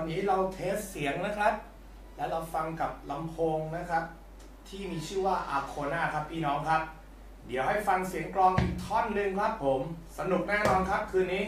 อนนี้เราเทสเสียงนะครับ และเราฟังกับลำโพงนะครับ ที่มีชื่อว่าอาโคนาครับพี่น้องครับ เดี๋ยวให้ฟังเสียงกลองอีกท่อนหนึ่งครับผม สนุกแน่นอนครับคืนนี้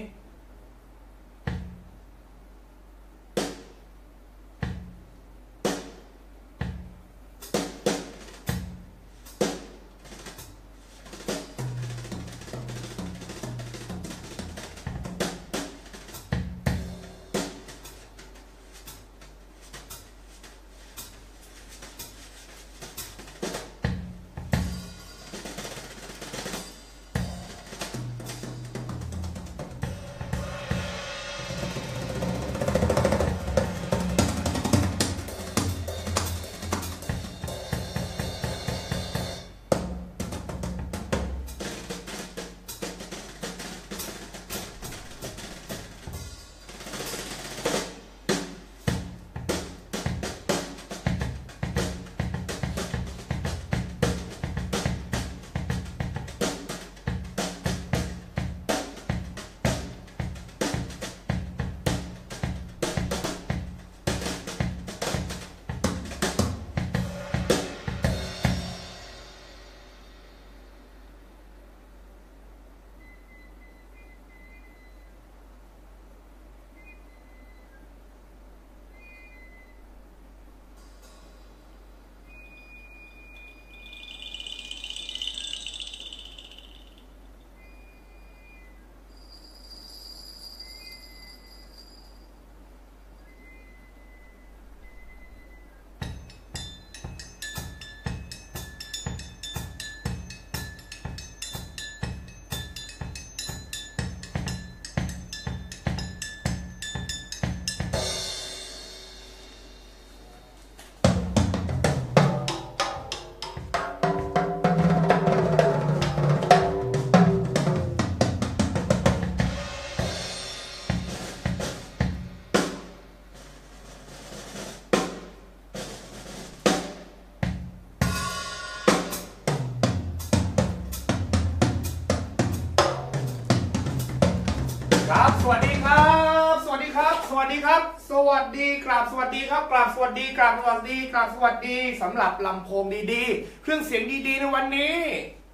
วัสดีกราบสวัสดีครับกราบสวัสดีกราบสวัสดีกราบสวัสดีสำหรับลำโพงดีๆ เครื่องเสียงดีๆ ในวันนี้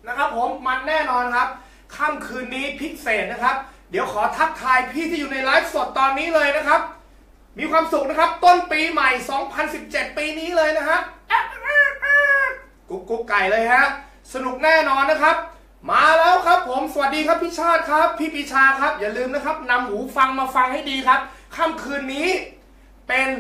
นะครับผมมันแน่นอนครับค่ำคืนนี้พิเศษนะครับ เดี๋ยวขอทักทายพี่ที่อยู่ในไลฟ์สดตอนนี้เลยนะครับ มีความสุขนะครับ ต้นปีใหม่ 2017 ปีนี้เลยนะฮะกุ๊กกุ๊กไก่เลยฮะสนุกแน่นอนนะครับ มาแล้วครับผมสวัสดีครับพี่ชาติครับ พี่ปีชาครับ อย่าลืมนะครับนำหูฟังมาฟังให้ดีครับค่ำคืนนี้ เป็น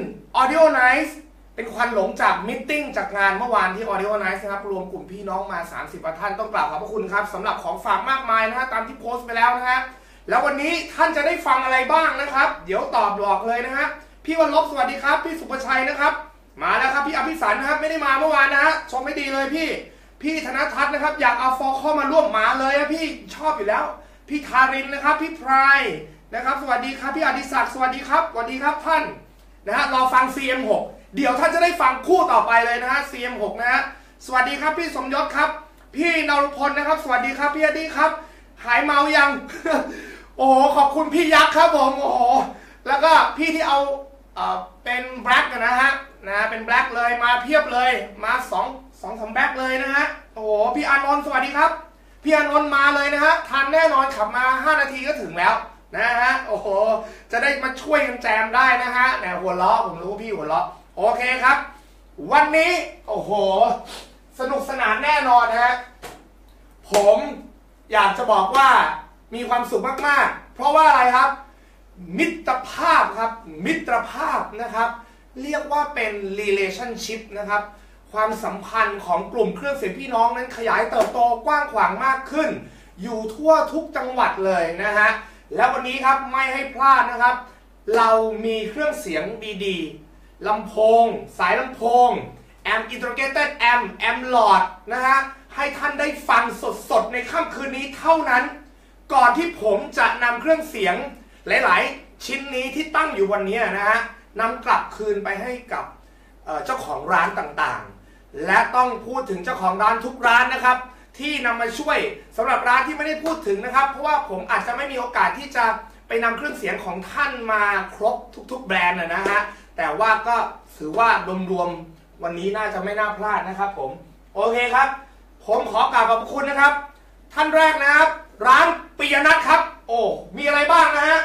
Audio Nice เป็นควันหลงจาก meeting จากงานเมื่อวานที่ Audio Nice นะครับรวมกลุ่มพี่น้องมา 30กว่าท่านต้องกราบขอบพระคุณครับสำหรับของฝากมากมายนะฮะตามที่โพสต์ไปแล้วนะฮะแล้ววันนี้ท่านจะได้ฟังอะไรบ้างนะครับ เดี๋ยวตอบบอกเลยนะฮะพี่วันลบสวัสดีครับ พี่สุประชัยนะครับ มาแล้วครับพี่อภิสันนะครับไม่ได้มาเมื่อวานนะฮะชมไม่ดีเลยพี่ พี่ธนทัศน์นะครับอยากเอาฟอเข้ามาร่วมมาเลยนะพี่ชอบอยู่แล้ว พี่ทารินนะครับ พี่พรายนะครับ สวัสดีครับพี่อดิศักดิ์สวัสดีครับสวัสดีครับท่าน นะฮะรอฟัง CM6 เดี๋ยวท่านจะได้ฟังคู่ต่อไปเลยนะฮะ CM6 นะฮะสวัสดีครับพี่สมยศครับ พี่นรพลนะครับ สวัสดีครับพี่อดีครับ หายเมายัง โอ้โหขอบคุณพี่ยักษ์ครับผมโอ้โหแล้วก็พี่ที่เอาเอ่อเป็นแบล็กนะฮะนะเป็นแบล็กเลยมาเพียบเลยมาสองสองสามแบล็กเลยนะฮะโอ้โหพี่อานนท์สวัสดีครับพี่อานนท์มาเลยนะฮะทันแน่นอนขับมา 5 นาทีก็ถึงแล้ว นะฮะ โอ้โห จะได้มาช่วยกันแจมได้นะฮะแหนหัวเราะผมรู้พี่หัวเราะโอเคครับ วันนี้ โอ้โห สนุกสนานแน่นอนฮะ ผมอยากจะบอกว่ามีความสุขมากๆ เพราะว่าอะไรครับ มิตรภาพครับ มิตรภาพนะครับ เรียกว่าเป็น relationship นะครับ ความสัมพันธ์ของกลุ่มเครื่องเสียงพี่น้องนั้นขยายเติบโตกว้างขวางมากขึ้น อยู่ทั่วทุกจังหวัดเลยนะฮะ และวันนี้ครับไม่ให้พลาดนะครับ เรามีเครื่องเสียงดีๆลำโพง สายลำโพงแอมอินโทรเกเต็ดแอมแอมหลอดนะฮะให้ท่านได้ฟังสดๆ ในค่ำคืนนี้เท่านั้น ก่อนที่ผมจะนำเครื่องเสียงหลายๆ ชิ้นนี้ที่ตั้งอยู่วันนี้นะฮะนำกลับคืนไปให้กับเจ้าของร้านต่างๆ และต้องพูดถึงเจ้าของร้านทุกร้านนะครับ ที่นำมาช่วยสำหรับร้านที่ไม่ได้พูดถึงนะครับ เพราะว่าผมอาจจะไม่มีโอกาสที่จะไปนำเครื่องเสียงของท่านมาครบทุก ๆ แบรนด์นะฮะแต่ว่าก็ถือว่ารวมๆวันนี้น่าจะไม่น่าพลาดนะครับผมโอเคครับ ผมขอกราบขอบคุณนะครับ ท่านแรกนะครับ ร้านปิยนัทครับ โอ้มีอะไรบ้างนะฮะ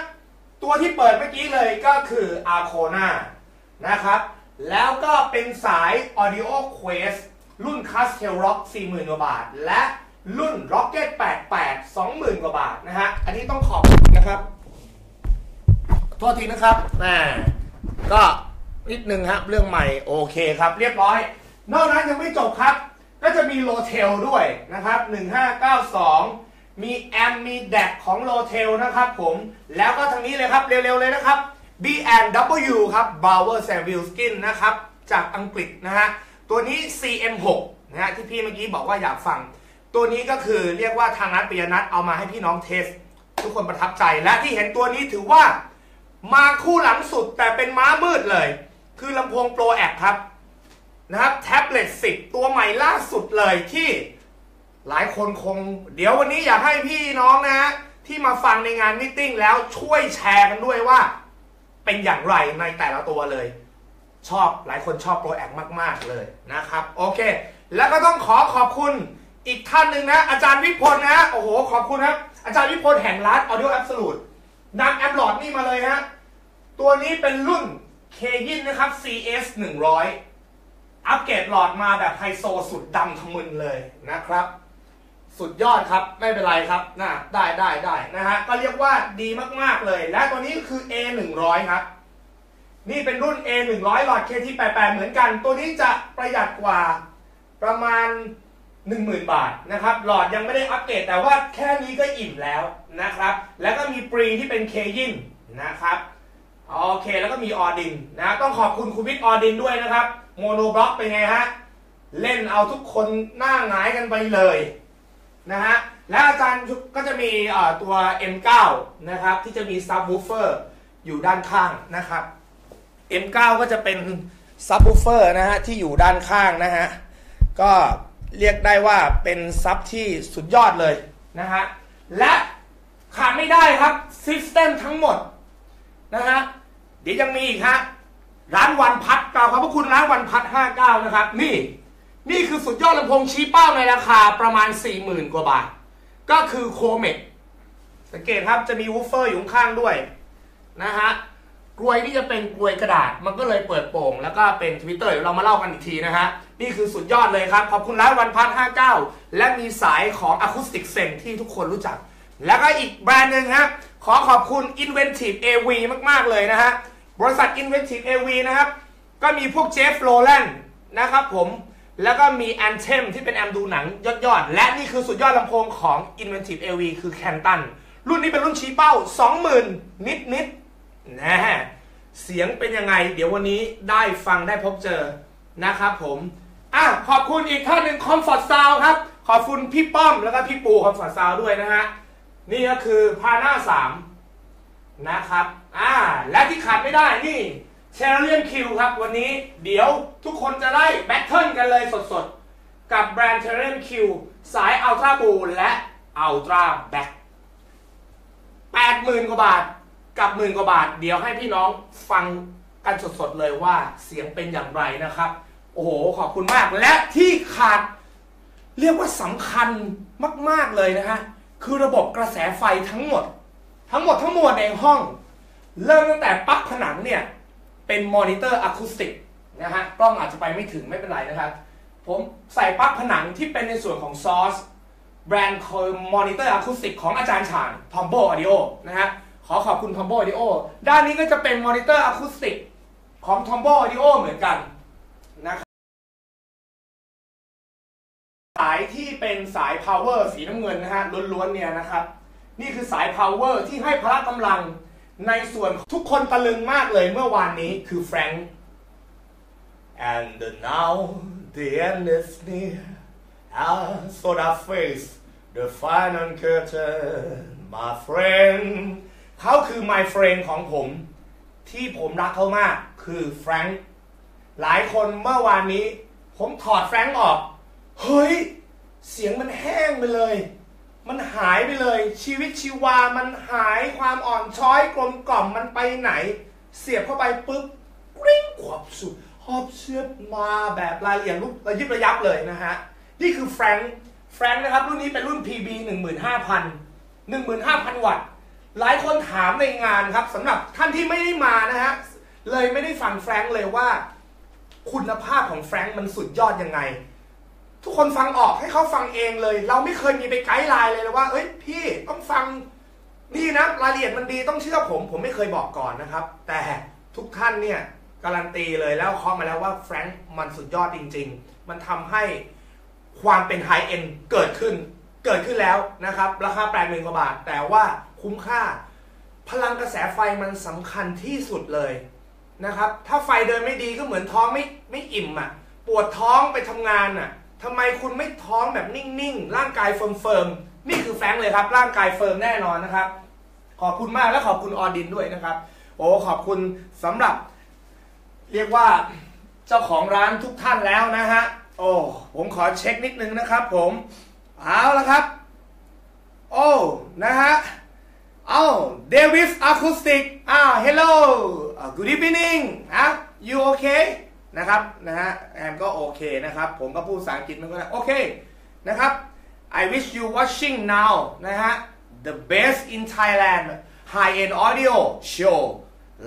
ตัวที่เปิดเมื่อกี้เลยก็คืออาโคนานะครับ แล้วก็เป็นสาย Audio Quest รุ่น Castle Rock 40,000 กว่าบาท และรุ่น Rocket 88 20,000 กว่าบาทนะฮะ อันนี้ต้องขอบคุณนะครับ โทษทีนะครับแหมก็นิดนึงครับเรื่องใหม่โอเคครับ เรียบร้อย นอกนั้นยังไม่จบครับ ก็จะมี Rotel ด้วยนะครับ 1592 มี amp มี DAC ของ Rotel นะครับผม แล้วก็ทางนี้เลยครับ เร็วๆเลยนะครับ B&W ครับ Bauer s a v i l s k i n นะครับ จากอังกฤษนะฮะ ตัวนี้ CM6 นะฮะที่พี่เมื่อกี้บอกว่าอยากฟัง ตัวนี้ก็คือเรียกว่าทางนัดปิยนัทเอามาให้พี่น้อง test ทุกคนประทับใจและที่เห็นตัวนี้ถือว่า มาคู่หลังสุดแต่เป็นม้ามืดเลย คือลำโพง ProAc ครับนะครับ Tablette 10 ตัวใหม่ล่าสุดเลยที่หลายคนคง เดี๋ยววันนี้อยากให้พี่น้องนะฮะที่มาฟังในงาน meeting แล้วช่วยแชร์กันด้วยว่า เป็นอย่างไรในแต่ละตัวเลย ชอบหลายคนชอบ ProAc มาก ๆ เลยนะครับ โอเค แล้วก็ต้องขอขอบคุณอีกท่านหนึ่งนะ อาจารย์วิพลนะฮะโอ้โห ขอบคุณครับ อาจารย์วิพลแห่งร้าน Audio Absolute นำแอปหลอดนี่มาเลยฮะ ตัวนี้เป็นรุ่นเคยินนะครับ CS 100 อัปเกรดหลอดมาแบบไฮโซสุดดำทะมึนเลยนะครับ สุดยอดครับ ไม่เป็นไรครับนะได้ได้ได้นะฮะ ก็เรียกว่าดีมาก ๆ เลย และตัวนี้คือ A 100ครับ นี่เป็นรุ่น A 100หลอด KT88 เหมือนกัน ตัวนี้จะประหยัดกว่าประมาณ 10,000 บาทนะครับ หลอดยังไม่ได้อัปเกรดแต่ว่าแค่นี้ก็อิ่มแล้วนะครับ แล้วก็มี pre ที่เป็น Cayin นะครับโอเคแล้วก็มีออดินนะต้องขอบคุณคุณวิทย์ออดินด้วยนะครับ monoblock เป็นไงฮะ เล่นเอาทุกคนหน้าหงายกันไปเลยนะฮะและอาจารย์ก็จะมีเอ่อตัว M9 นะครับ ที่จะมีซับวูฟเฟอร์อยู่ด้านข้างนะครับ M9 ก็จะเป็นซับวูเฟอร์นะฮะที่อยู่ด้านข้างนะฮะก็เรียกได้ว่าเป็น sub ที่สุดยอดเลยนะฮะและขาดไม่ได้ครับ system ทั้งหมดนะฮะเดี๋ยวยังมีอีกฮะร้านวันพัดกล่าวขอบพระคุณร้านวันพัด 59 นะครับ นี่นี่คือสุดยอดลำโพงชี้เป้าในราคาประมาณ 40,000 กว่าบาท ก็คือโคเมกสังเกตครับจะมีวูฟเฟอร์อยู่ข้างด้วยนะฮะ กรวยนี่จะเป็นกรวยกระดาษมันก็เลยเปิดโป่ง แล้วก็เป็น tweeter เรามาเล่ากันอีกทีนะฮะ นี่คือสุดยอดเลยครับ ขอบคุณร้านวันพัด59และมีสายของอะคูสติกเซนที่ทุกคนรู้จัก แล้วก็อีกแบรนด์หนึ่งฮะ ขอขอบคุณ Inventive AV มาก ๆ เลยนะฮะ บริษัท Inventive AV นะครับ ก็มีพวกเจฟโรแลนด์นะครับผมแล้วก็มี Anthem ที่เป็นแอมดูหนังยอดยอดๆและนี่คือสุดยอดลำโพงของ Inventive AV คือ Canton รุ่นนี้เป็นรุ่นชี้เป้า 20,000 นิดนิดๆ นะฮะเสียงเป็นยังไง เดี๋ยววันนี้ได้ฟังได้พบเจอนะครับผมอะขอบคุณอีกท่านหนึ่ง Comfort Sound ครับ ขอบคุณพี่ป้อมแล้วก็พี่ปู Comfort Sound ด้วยนะฮะนี่ก็คือพาหน้าสามนะครับอ่าและที่ขาดไม่ได้นี่เชลเลียนคิวครับ วันนี้เดี๋ยวทุกคนจะได้ battle กันเลยสดๆ กับแบรนด์เชลเลียนคิวสาย Ultra Blue และ Ultra Blackแปดหมื่นกว่าบาท กับหมื่นกว่าบาท เดี๋ยวให้พี่น้องฟังกันสดๆเลยว่าเสียงเป็นอย่างไรนะครับ โอ้โห ขอบคุณมากและที่ขาดเรียกว่าสำคัญมาก ๆเลยนะฮะคือระบบกระแสไฟทั้งหมด ทั้งหมดทั้งมวลในห้อง เริ่มตั้งแต่ปลั๊กผนังเนี่ย เป็น Monitor Acoustics นะฮะกล้องอาจจะไปไม่ถึงไม่เป็นไรนะครับ ผมใส่ปลั๊กผนังที่เป็นในส่วนของซอสแบรนด์คอมอนิเตอร์อะคูสติกของอาจารย์ฉานทอมโบอ Audio นะฮะ ขอขอบคุณทอมโบอ Audio ด้านนี้ก็จะเป็นมอนิเตอร์อะคูสติกของทอมโบอ Audio เหมือนกันนะครับสายที่เป็นสาย power สีน้ำเงินนะฮะล้วนๆเนี่ยนะครับ นี่คือสาย power ที่ให้พละกำลังในส่วนทุกคนตะลึงมากเลยเมื่อวานนี้คือแฟรงค์ and now the end is near saw that face the final curtain my friend เขาคือ my friend ของผมที่ผมรักเขามากคือแฟรงค์หลายคนเมื่อวานนี้ ผมถอดแฟรงค์ออก เฮ้ย เสียงมันแห้งไปเลย มันหายไปเลย ชีวิตชีวามันหายความอ่อนช้อยกลมกล่อมมันไปไหน เสียบเข้าไปปุ๊บกริ้งขวบสุดหอบเชือบมาแบบรายละเอียดลุกระยิบระยับเลยนะฮะ นี่คือแฟรงค์แฟรงค์นะครับ รุ่นนี้เป็นรุ่น PB 15,000 15,000 วัตต์ หลายคนถามในงานครับสำหรับท่านที่ไม่ได้มานะฮะเลยไม่ได้ฟังแฟรงค์เลยว่า คุณภาพของแฟรงค์มันสุดยอดยังไง ทุกคนฟังออกให้เขาฟังเองเลย เราไม่เคยมีไปไกด์ไลน์เลยนะว่า เอ้ยพี่ต้องฟังนี่นะรายละเอียดมันดีต้องเชื่อผม ผมไม่เคยบอกก่อนนะครับ แต่ทุกท่านเนี่ยการันตีเลยแล้วเคาะมาแล้วว่าแฟรงค์มันสุดยอดจริง ๆ มันทำให้ความเป็นไฮเอ็นเกิดขึ้น เกิดขึ้นแล้วนะครับ ราคาแปดหมื่นกว่าบาท แต่ว่า คุ้มค่า พลังกระแสไฟมันสำคัญที่สุดเลยนะครับ ถ้าไฟเดินไม่ดีก็เหมือนท้องไม่ไม่อิ่มอะ ปวดท้องไปทำงานอะทำไมคุณไม่ท้องแบบนิ่งๆ ร่างกาย firm ๆ นี่คือแฟงเลยครับ ร่างกาย firm แน่นอนนะครับ ขอบคุณมากและขอบคุณออดินด้วยนะครับ โอ้ขอบคุณสำหรับ เรียกว่าเจ้าของร้านทุกท่านแล้วนะฮะ โอ้ผมขอเช็คนิดนึงนะครับ ผม เอาละครับ โอ้ นะฮะ เอาเดวิสอะคูสติกอ้าวเฮลโล good evening ฮะ you okay นะครับ นะฮะ แอมก็โอเคนะครับ ผมก็พูดภาษาอังกฤษมันก็ได้ โอเค นะครับ I wish you watching now นะฮะ the best in Thailand high end audio show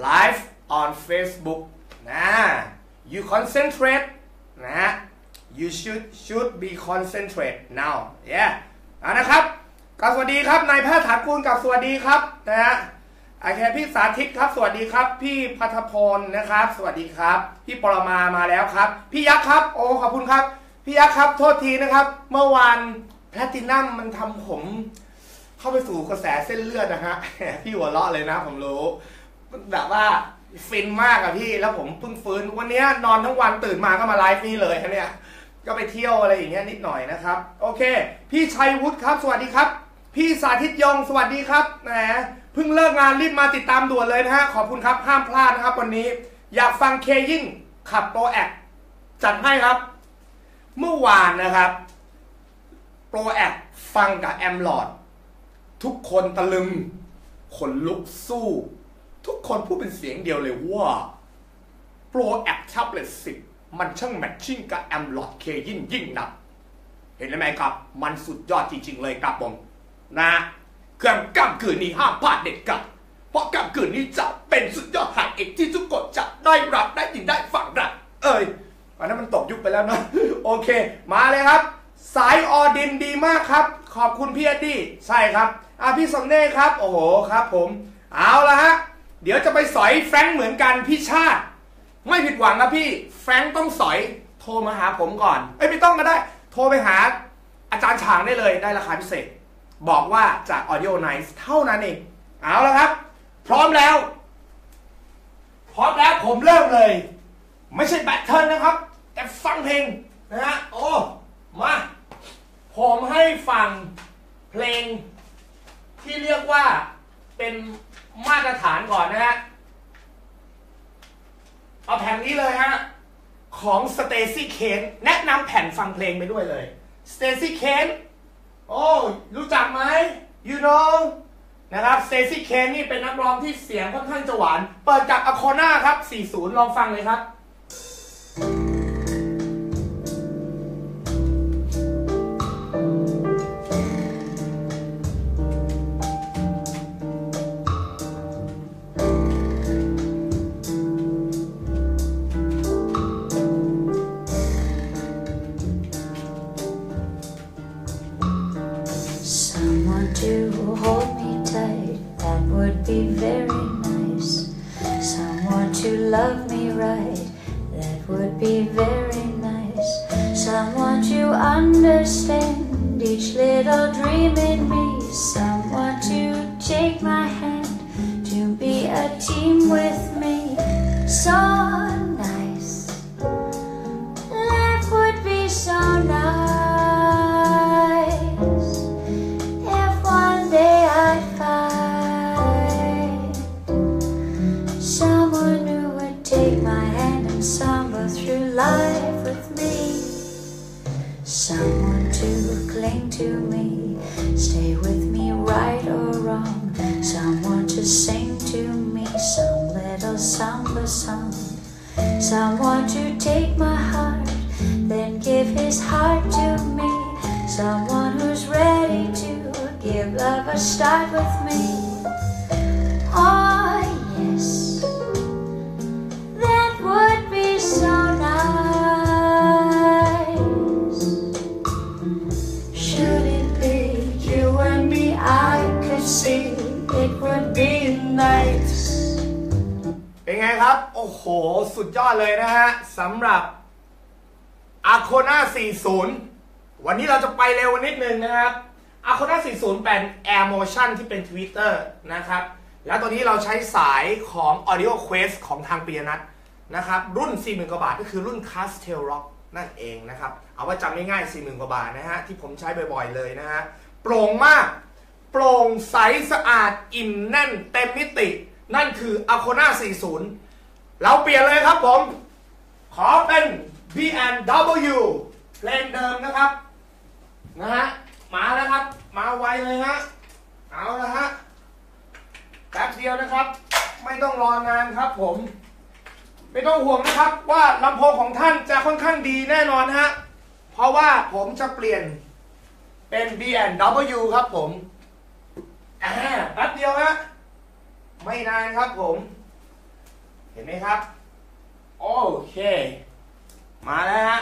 live on Facebook นะ you concentrate นะฮะ you should should be concentrate now yeah เอานะครับ ก็สวัสดีครับนายแพทย์ฐานกูลกับสวัสดีครับนะฮะโอเคพี่สาธิตครับ สวัสดีครับ พี่พัทพลนะครับ สวัสดีครับ พี่ปรมามาแล้วครับ พี่ยักษ์ครับ โอ้ขอบคุณครับ พี่ยักษ์ครับ โทษทีนะครับ เมื่อวานแพลตินัมมันทำผม เข้าไปสู่กระแสเส้นเลือดนะฮะพี่หัวเราะเลยนะผมรู้แบบว่าฟินมากอะพี่แล้วผมเพิ่งฟื้นวันนี้นอนทั้งวันตื่นมาก็มาไลฟ์นี่เลยเนี่ยก็ไปเที่ยวอะไรอย่างเงี้ยนิดหน่อยนะครับ โอเค พี่ชัยวุฒิครับ สวัสดีครับ พี่สาธิตยงสวัสดีครับแหมเพิ่งเลิกงานรีบมาติดตามด่วนเลยนะฮะขอบคุณครับห้ามพลาดนะครับวันนี้ อยากฟังเคยิ่งขับโปรแอคจัดให้ครับ เมื่อวานนะครับโปรแอคฟังกับแอมลอดทุกคนตะลึงขนลุกสู้ ทุกคนพูดเป็นเสียงเดียวเลยว่าโปรแอคทับเลตสิบมันช่างแมทชิ่งกับแอมลอดเคยิ่งยิ่งนักเห็นไหมครับ มันสุดยอดจริง ๆ เลยครับผม นะเครื่องกำกืนนี้ห้ามพลาดเด็ดขาดเพราะกำกืนนี้จะเป็นสุดยอดไฮเอกที่ทุกคนจะได้รับได้ยินได้ฟังได้เอ้ยอันนั้นมันตกยุคไปแล้วเนอะโอเค มาเลยครับ สายออดินดีมากครับ ขอบคุณพี่เอ็ดดี้ใช่ครับอะพี่สมเน่ครับ โอ้โหครับ ผมเอาละฮะเดี๋ยวจะไปสอยแฟรงค์เหมือนกันพี่ชาติ ไม่ผิดหวังนะพี่แฟรงค์ต้องสอยโทรมาหาผมก่อนเอ้ยไม่ต้องก็ได้ โทรไปหาอาจารย์ฉางได้เลยได้ราคาพิเศษ บอกว่าจาก Audio Nice เท่านั้นเอง เอาและครับ พร้อมแล้ว พร้อมแล้วผมเริ่มเลย ไม่ใช่ battle นะครับ แต่ฟังเพลงนะฮะโอ้มาผมให้ฟังเพลงที่เรียกว่าเป็นมาตรฐานก่อนนะฮะ เอาแผ่นนี้เลยฮะ ของสเตซี่เคนแนะนำแผ่นฟังเพลงไปด้วยเลยสเตซี่เคน โอ้รู้จักไหม you know นะครับเซซี่เคนนี่เป็นนักร้องที่เสียงค่อนข้างจะหวาน เปิดจากอคอนาครับ 40 ลองฟังเลยครับ love with me. Oh, yes, that would be so nice. Should it be you and me? I could see it would be nice. เป็นไงครับ โอ้โห สุดยอดเลยนะฮะสำหรับ a c o n a 40 วันนี้เราจะไปเร็วนิดนึงนะครับ a c o n a 40เป็น Air Motion ที่เป็น Twitter นะครับ แล้วตัวนี้เราใช้สายของ Audio Quest ของทางปียนัทนะครับ รุ่น 40,000 กว่าบาทก็คือรุ่น Castle Rock นั่นเองนะครับ เอาว่าจำง่ายๆ 40,000 กว่าบาทนะฮะ ที่ผมใช้บ่อยๆ เลยนะฮะ โปร่งมาก โปร่งใสสะอาดอิ่มแน่นเต็มมิติ นั่นคือ a c o n a 40 เราเปลี่ยนเลยครับผม ขอเป็น B&W เพลงเดิมนะครับ นะฮะ มาแล้วครับ มาไวเลยฮะ เอาละฮะ แป๊บเดียวนะครับ ไม่ต้องรอนานครับผม ไม่ต้องห่วงนะครับว่าลำโพงของท่านจะค่อนข้างดีแน่นอนฮะ เพราะว่าผมจะเปลี่ยนเป็น B&W ครับผมอ่าแป๊บเดียวฮะ ไม่นานครับผม เห็นไหมครับ โอเค มาแล้วฮะ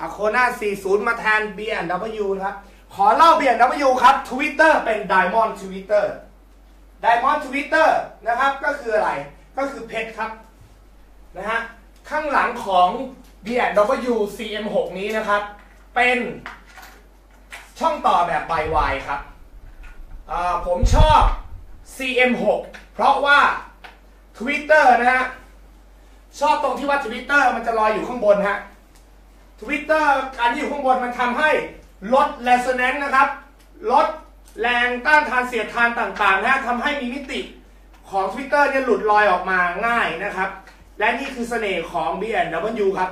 อโคน่า40 มาแทน B&W นะครับ ขอเล่า B&W ครับ Twitter เป็น Diamond Twitter Diamond Twitter นะครับก็คืออะไรก็คือเพชรครับนะฮะข้างหลังของ B&W CM6 นี้นะครับ เป็นช่องต่อแบบใบวายครับ ผมชอบ CM6 เพราะว่า Twitter นะฮะ ชอบตรงที่ว่า Twitter มันจะลอยอยู่ข้างบนฮะ Twitter การที่อยู่ข้างบนมันทำให้ ลด resonance นะครับ ลดแรงต้านทานเสียดทานต่างๆนะฮะทำให้มีมิติของ Twitter เนี่ยหลุดลอยออกมาง่ายนะครับ และนี่คือเสน่ห์ของ B&W ครับ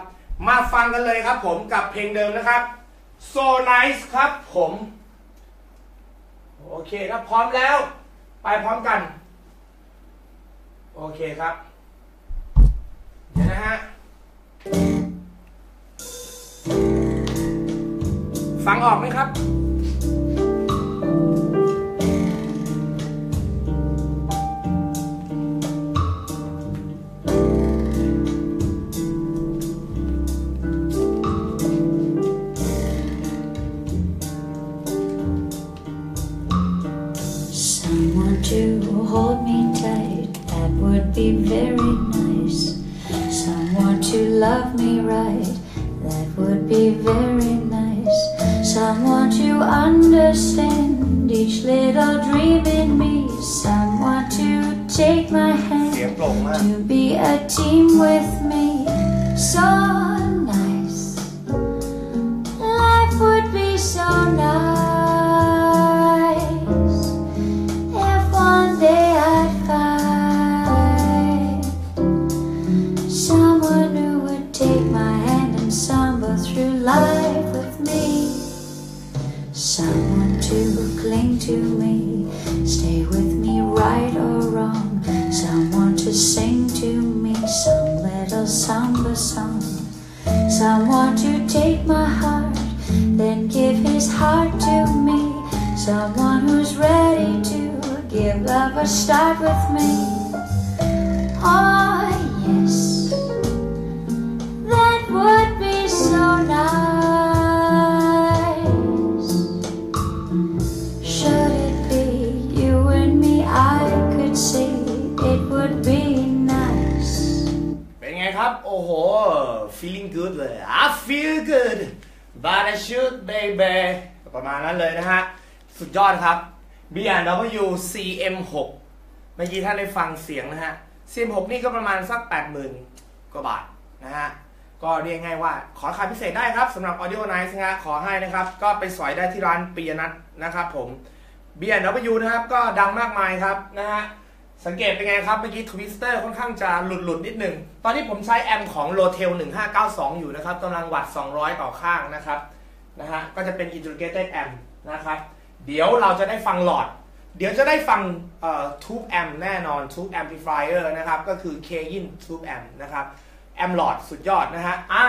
มาฟังกันเลยครับผมกับเพลงเดิมนะครับ So Nice ครับผม โอเคครับพร้อมแล้ว ไปพร้อมกัน โอเคครับ เดี๋ยวนะฮะ ฟังออกไหมครับ Someone to hold me tight, that would be very nice. Someone to love me right, that would be very nice. Someone to understand. Each little dream in me. Someone to take my hand. To be a team with me. So Someone who's ready to give love a start with me. Oh, yes, that would be so nice. Should it be you and me, I could see it would be nice. เป็นไงครับ โอ้โห feeling good เลย I feel good but I should baby ประมาณนั้นเลยนะฮะ สุดยอดครับ B&W CM6 เมื่อกี้ท่านได้ฟังเสียงนะฮะ CM6 นี่ก็ประมาณสัก 80,000 กว่าบาทนะฮะ ก็เรียกง่ายว่าขอราคาพิเศษได้ครับสำหรับ Audio Nice นะฮะขอให้นะครับ ก็ไปสอยได้ที่ร้านปิยะนัสนะครับผม B&W นะครับ ก็ดังมากมายครับนะฮะ สังเกตเป็นไงครับ เมื่อกี้ tweeter ค่อนข้างจะหลุดหลุดนิดหนึ่ง ตอนนี้ผมใช้ amp ของ r o t e l 1592 อยู่นะครับกำลังวัตต์ 200 ต่อข้างนะครับนะฮะก็จะเป็น integrated amp นะครับ เดี๋ยวเราจะได้ฟังหลอด เดี๋ยวจะได้ฟัง tube amp แน่นอน tube amplifier นะครับ ก็คือ Cayin tube amp นะครับ amp หลอดสุดยอดนะฮะอ่า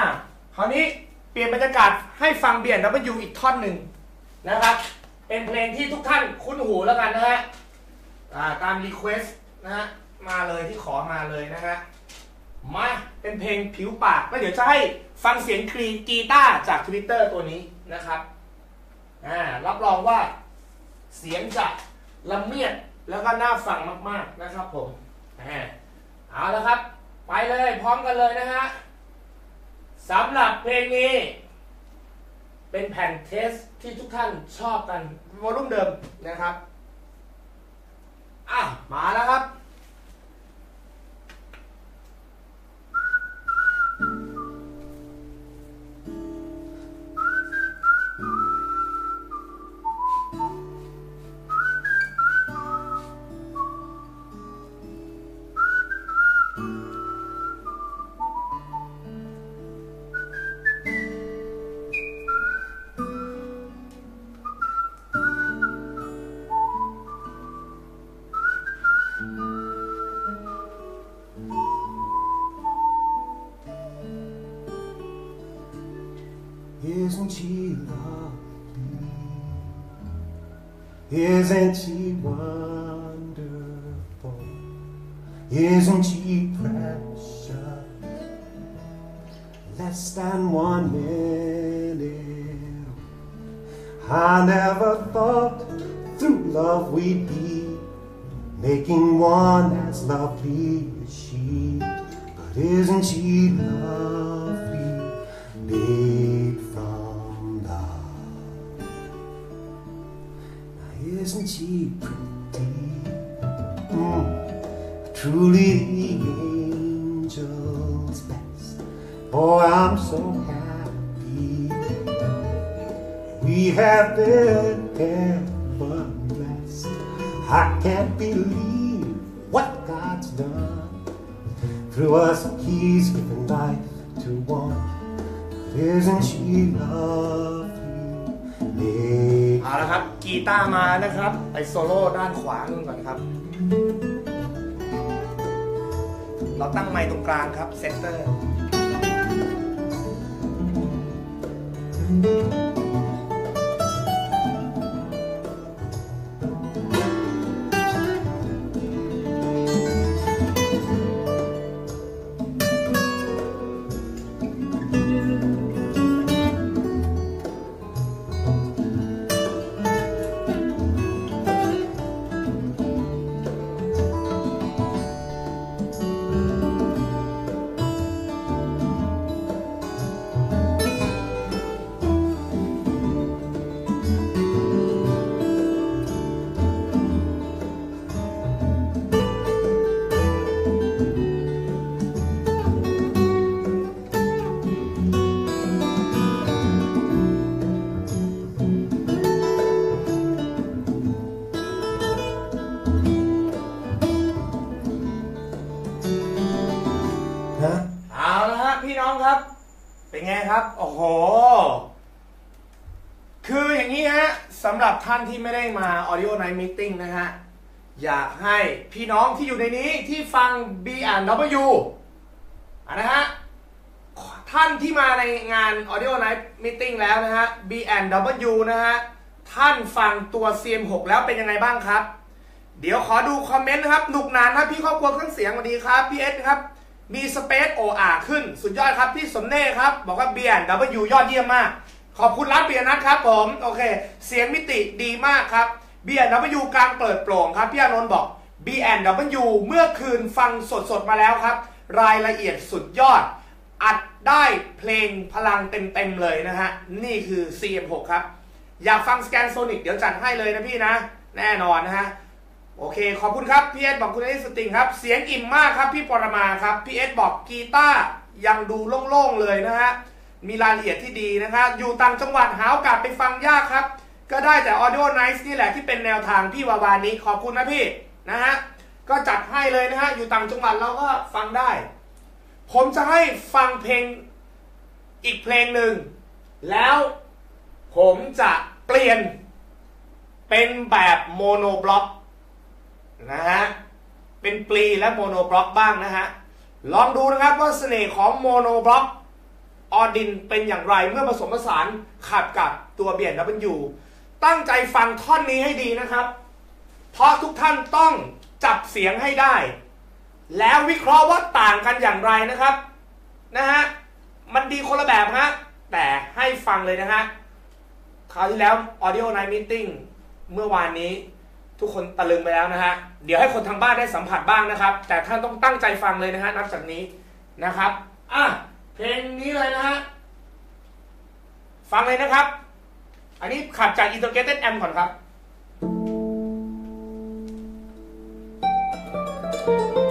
คราวนี้เปลี่ยนบรรยากาศให้ฟังเบียนดับเบิลยูอีกท่อนหนึ่งนะครับ เป็นเพลงที่ทุกท่านคุ้นหูแล้วกันนะฮะตาม request นะฮะมาเลยที่ขอมาเลยนะฮะมาเป็นเพลงผิวปากแล้วเดี๋ยวจะให้ฟังเสียงครีกีตาร์จาก Twitter ตัวนี้นะครับอ่ารับรองว่า เสียงจะละเมียดแล้วก็น่าฟังมากๆนะครับผมเอาละครับ ไปเลยพร้อมกันเลยนะฮะสำหรับเพลงนี้ เป็นแผ่น testที่ทุกท่านชอบกันวอลุ่มเดิมนะครับ อะ มาแล้วครับ um e B&W อะนะฮะ ท่านที่มาในงาน Audio Night Meeting แล้วนะฮะ B&W นะฮะ ท่านฟังตัว CM6 แล้วเป็นยังไงบ้างครับ เดี๋ยวขอดูคอมเมนต์นะครับ หนุกหนานครับพี่ครอบครัวเครื่องเสียงสวัสดีครับ พี่เอสครับ มีสเปซโออาขึ้น สุดยอดครับ พี่สมเน่ครับ บอกว่าเบียน W ยอดเยี่ยมมาก ขอบคุณรัฐเบียนัทครับผม โอเค เสียงมิติดีมากครับ B&W กลางเปิดโปร่งครับ พี่อนนท์บอก B&W เมื่อคืนฟังสดๆมาแล้วครับ รายละเอียดสุดยอด อัดได้เพลงพลังเต็มๆเลยนะฮะ นี่คือ CM6 ครับ อยากฟังสแกนโซนิกเดี๋ยวจัดให้เลยนะพี่นะ แน่นอนนะฮะ โอเค ขอบคุณครับ พี่เอสบอกคุณเอสสติงครับ เสียงอิ่มมากครับพี่ปรมาครับ พี่เอสบอกกีตาร์ยังดูโล่งๆเลยนะฮะ มีรายละเอียดที่ดีนะครับอยู่ต่างจังหวัดหาโอกาสไปฟังยากครับ ก็ได้แต่ Audio Nice นี่แหละที่เป็นแนวทางพี่วาวานี้ขอบคุณนะพี่ นะฮะก็จัดให้เลยนะฮะอยู่ต่างจังหวัดเราก็ฟังได้ ผมจะให้ฟังเพลงอีกเพลงหนึ่ง แล้วผมจะเปลี่ยนเป็นแบบ monoblock นะฮะเป็น pre และ monoblock บ้างนะฮะลองดูนะครับว่าเสน่ห์ของ monoblockออดินเป็นอย่างไรเมื่อผสมผสานขับกับตัวเบียดแล้วมันอยู่ตั้งใจฟังท่อนนี้ให้ดีนะครับ เพราะทุกท่านต้องจับเสียงให้ได้ แล้ววิเคราะห์ว่าต่างกันอย่างไรนะครับนะฮะมันดีคนละแบบฮะแต่ให้ฟังเลยนะฮะคราวที่แล้ว Audio Night Meeting เมื่อวานนี้ทุกคนตะลึงไปแล้วนะฮะ เดี๋ยวให้คนทางบ้านได้สัมผัสบ้างนะครับ แต่ท่านต้องตั้งใจฟังเลยนะฮะนับจากนี้นะครับ อะ เพลงนี้เลยนะฮะ ฟังเลยนะครับ อันนี้ขับจาก Integrated Amp ก่อนครับ เป็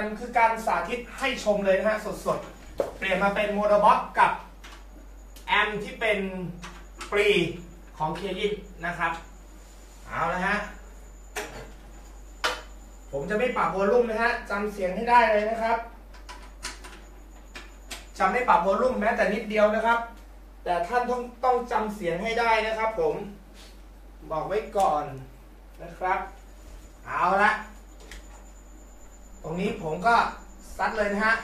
แต่มันคือการสาธิตให้ชมเลยนะฮะ สดๆ เปลี่ยนมาเป็น monoblock กับ amp ที่เป็น pre ของ Cayin นะครับ เอาละฮะ ผมจะไม่ปรับ volume นะฮะจำเสียงให้ได้เลยนะครับจำไม่ปรับ volume แม้แต่นิดเดียวนะครับ แต่ท่านต้องต้องจำเสียงให้ได้นะครับ ผมบอกไว้ก่อนนะครับ เอาละ ตรงนี้ผมก็ซัดเลยนะฮะ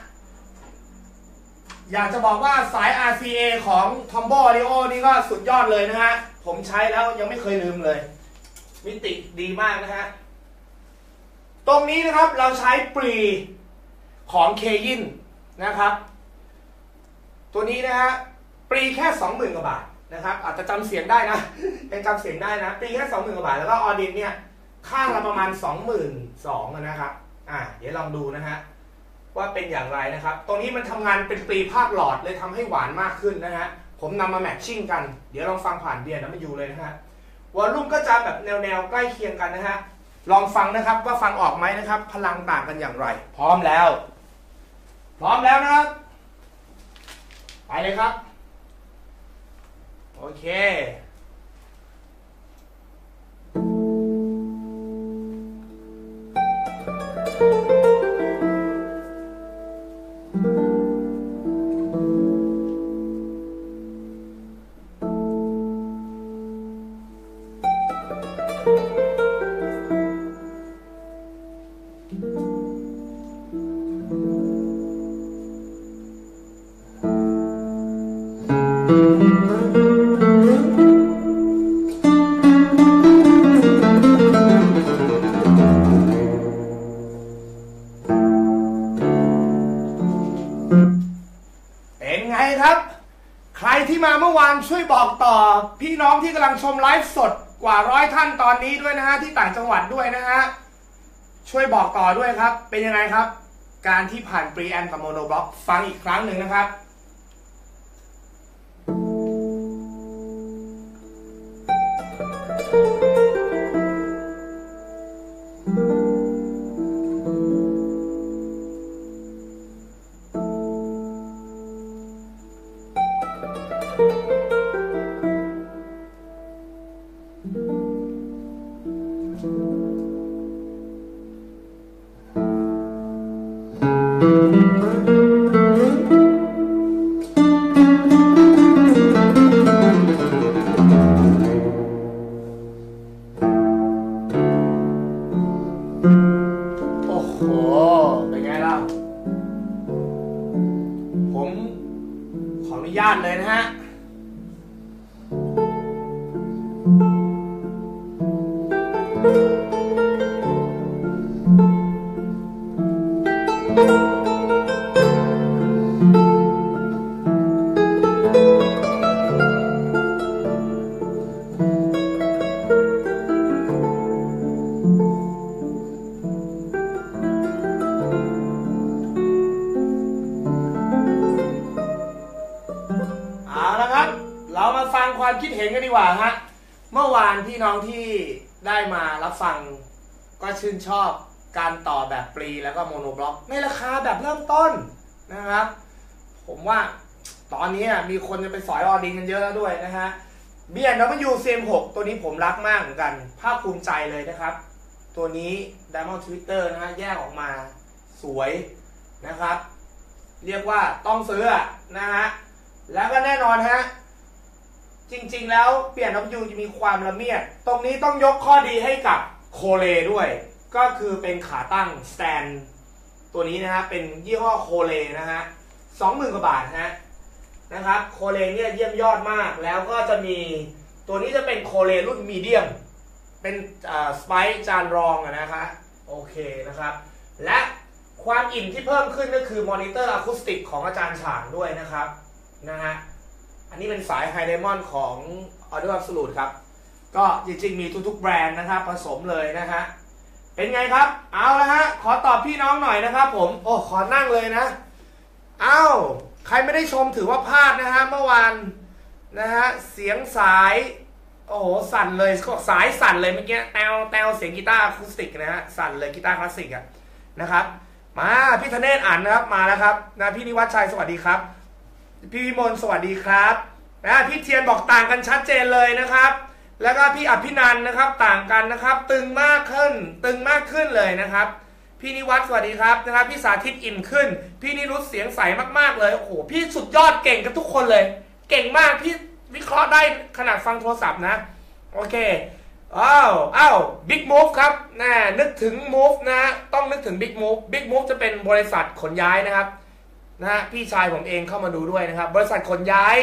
อยากจะบอกว่าสาย RCA ของ Tombo Audio นี่ก็สุดยอดเลยนะฮะ ผมใช้แล้วยังไม่เคยลืมเลย มิติดีมากนะฮะ ตรงนี้นะครับเราใช้ปรีของเคยินนะครับ ตัวนี้นะฮะปรีแค่ 20,000กว่าบาทนะครับอาจจะจำเสียงได้นะยังจำเสียงได้นะ ปรีแค่ 20,000กว่าบาทแล้วก็ออดินเนี่ยข้างละประมาณ 22,000นะครับ อ่าเดี๋ยวลองดูนะฮะว่าเป็นอย่างไรนะครับ ตรงนี้มันทำงานเป็นปรีภาคหลอดเลยทำให้หวานมากขึ้นนะฮะ ผมนำมาแมทชิ่งกัน เดี๋ยวลองฟังผ่านเบียร์นะมาอยู่เลยนะฮะ วอลลุ่มก็จะแบบแนวๆใกล้เคียงกันนะฮะ ลองฟังนะครับว่าฟังออกไหมนะครับ พลังต่างกันอย่างไร พร้อมแล้ว พร้อมแล้วนะครับ ไปเลยครับ โอเค เกำลังชมไลฟ์สดกว่าร้อยท่านตอนนี้ด้วยนะฮะที่ต่างจังหวัดด้วยนะฮะช่วยบอกต่อด้วยครับ เป็นยังไงครับ การที่ผ่าน pre-amp กับ monoblock ฟังอีกครั้งหนึ่งนะครับเเก็ monoblock ในราคาแบบเริ่มต้นนะครับ ผมว่าตอนนี้มีคนจะไปสอยออดินกันเยอะแล้วด้วยนะฮะเบียร์ดับเบิลยูซีเอ็มหกตัวนี้ผมรักมากเหมือนกัน ภาคภูมิใจเลยนะครับ ตัวนี้ diamond tweeter นะฮะแยกออกมาสวยนะครับ เรียกว่าต้องซื้อนะฮะแล้วก็แน่นอนฮะจริงๆแล้วเปลี่ยนน้ำยูจะมีความละเมียด ตรงนี้ต้องยกข้อดีให้กับโคเลด้วย ก็คือเป็นขาตั้ง stand ตัวนี้นะฮะเป็นยี่ห้อโคเลนะฮะสองหมื่นกว่าบาทฮะนะครับโคเลเนี่ยเยี่ยมยอดมากแล้วก็จะมีตัวนี้จะเป็นโคเลรุ่น medium เป็น spike จานรองอะนะฮะโอเคนะครับ และความอิ่มที่เพิ่มขึ้นก็คือ Monitor Acoustic ของอาจารย์ฉางด้วยนะครับนะฮะอันนี้เป็นสาย Hi-Diamond ของ Audio Absolute ครับ ก็จริงๆมีทุกๆแบรนด์นะครับผสมเลยนะฮะ เป็นไงครับ เอาละฮะ ขอตอบพี่น้องหน่อยนะครับ ผม โอ้ ขอนั่งเลยนะ เอาใครไม่ได้ชมถือว่าพลาดนะฮะ เมื่อวานนะฮะ เสียงสาย โอ้โห สั่นเลย สายสั่นเลยเมื่อกี้แตวแตวเสียงกีตาร์อะคูสติกนะฮะ สั่นเลยกีตาร์คลาสสิกอะนะครับ มา พี่ธเนศอ่านนะครับ มาแล้วครับ นะ พี่นิวัฒชัยสวัสดีครับ พี่วิมลสวัสดีครับ นะ พี่เทียนบอกต่างกันชัดเจนเลยนะครับ แล้วก็พี่อภินันนะครับต่างกันนะครับ ตึงมากขึ้น ตึงมากขึ้นเลยนะครับ พี่นิวัฒน์สวัสดีครับนะครับ พี่สาธิตอิ่มขึ้น พี่นิรุตเสียงใสมากๆเลยโอ้โหพี่สุดยอดเก่งกันทุกคนเลย เก่งมากพี่วิเคราะห์ได้ขนาดฟังโทรศัพท์นะโอเคอ้าวอ้าว Big Move ครับนะนึกถึง move นะต้องนึกถึง Big Move Big Move จะเป็นบริษัทขนย้ายนะครับนะฮะพี่ชายผมเองเข้ามาดูด้วยนะครับ บริษัทขนย้าย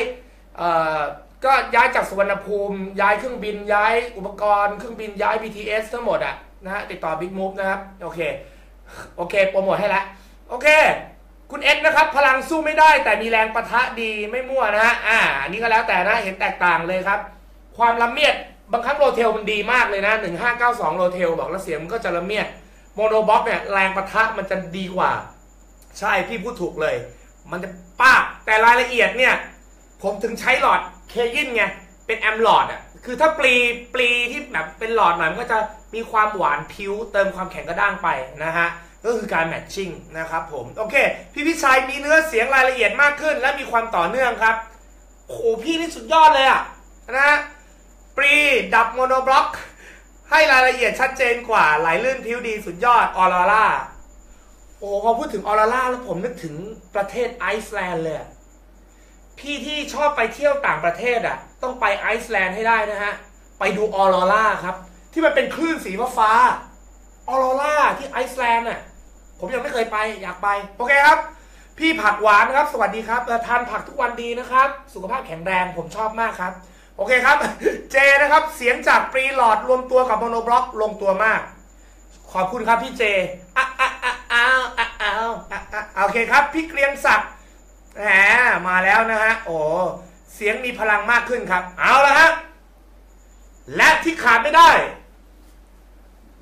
เอ่อ ก็ย้ายจากสุวรรณภูมิ ย้ายเครื่องบินย้ายอุปกรณ์เครื่องบินย้าย BTS ทั้งหมดอะนะฮะติดต่อ Big Move นะครับ โอเค โอเค โปรโมทให้แล้วโอเค คุณเอ็นะครับ พลังสู้ไม่ได้ แต่มีแรงปะทะดีไม่มั่วนะฮะอ่าอันนี้ก็แล้วแต่นะเห็นแตกต่างเลยครับ ความละเมียดบางครั้งโรเทลมันดีมากเลยนะ 1592 โรเทลบอกแล้วเสียงมันก็จะละเมียดmonoblock เนี่ยแรงปะทะมันจะดีกว่า ใช่พี่พูดถูกเลย มันจะป้าแต่รายละเอียดเนี่ย ผมถึงใช้หลอด Cayin ไง เป็น amp หลอดอะ คือถ้า pre pre ที่แบบเป็นหลอดหน่อยมันก็จะมีความหวานพลิ้วเติมความแข็งกระด้างไปนะฮะ ก็คือการ matching นะครับผม โอเค พี่พิชัยมีเนื้อเสียงรายละเอียดมากขึ้น และมีความต่อเนื่องครับโอ้โหพี่นี่สุดยอดเลยอะนะฮะpre กับ monoblock ให้รายละเอียดชัดเจนกว่าไหลลื่นพลิ้วดีสุดยอดออร่าโอ้พอพูดถึงออร่าแล้วผมนึกถึงประเทศไอซ์แลนด์เลยอะ พี่ที่ชอบไปเที่ยวต่างประเทศอะ ต้องไปไอซ์แลนด์ให้ได้นะฮะ ไปดูออโรราครับ ที่มันเป็นคลื่นสีฟ้าออโรราที่ไอซ์แลนด์อะ ผมยังไม่เคยไปอยากไป โอเคครับ พี่ผักหวานนะครับ สวัสดีครับทานผักทุกวันดีนะครับ สุขภาพแข็งแรงผมชอบมากครับ โอเคครับ เจนะครับ เสียงจากปรีหลอดรวมตัวกับโมโนบล็อกลงตัวมาก ขอบคุณครับพี่เจอะอะอะอ้าวอ้าวอะอะโอเคครับ พี่เกรียงศักดิ์ แหมมาแล้วนะฮะโอ้เสียงมีพลังมากขึ้นครับ เอาละฮะและที่ขาดไม่ได้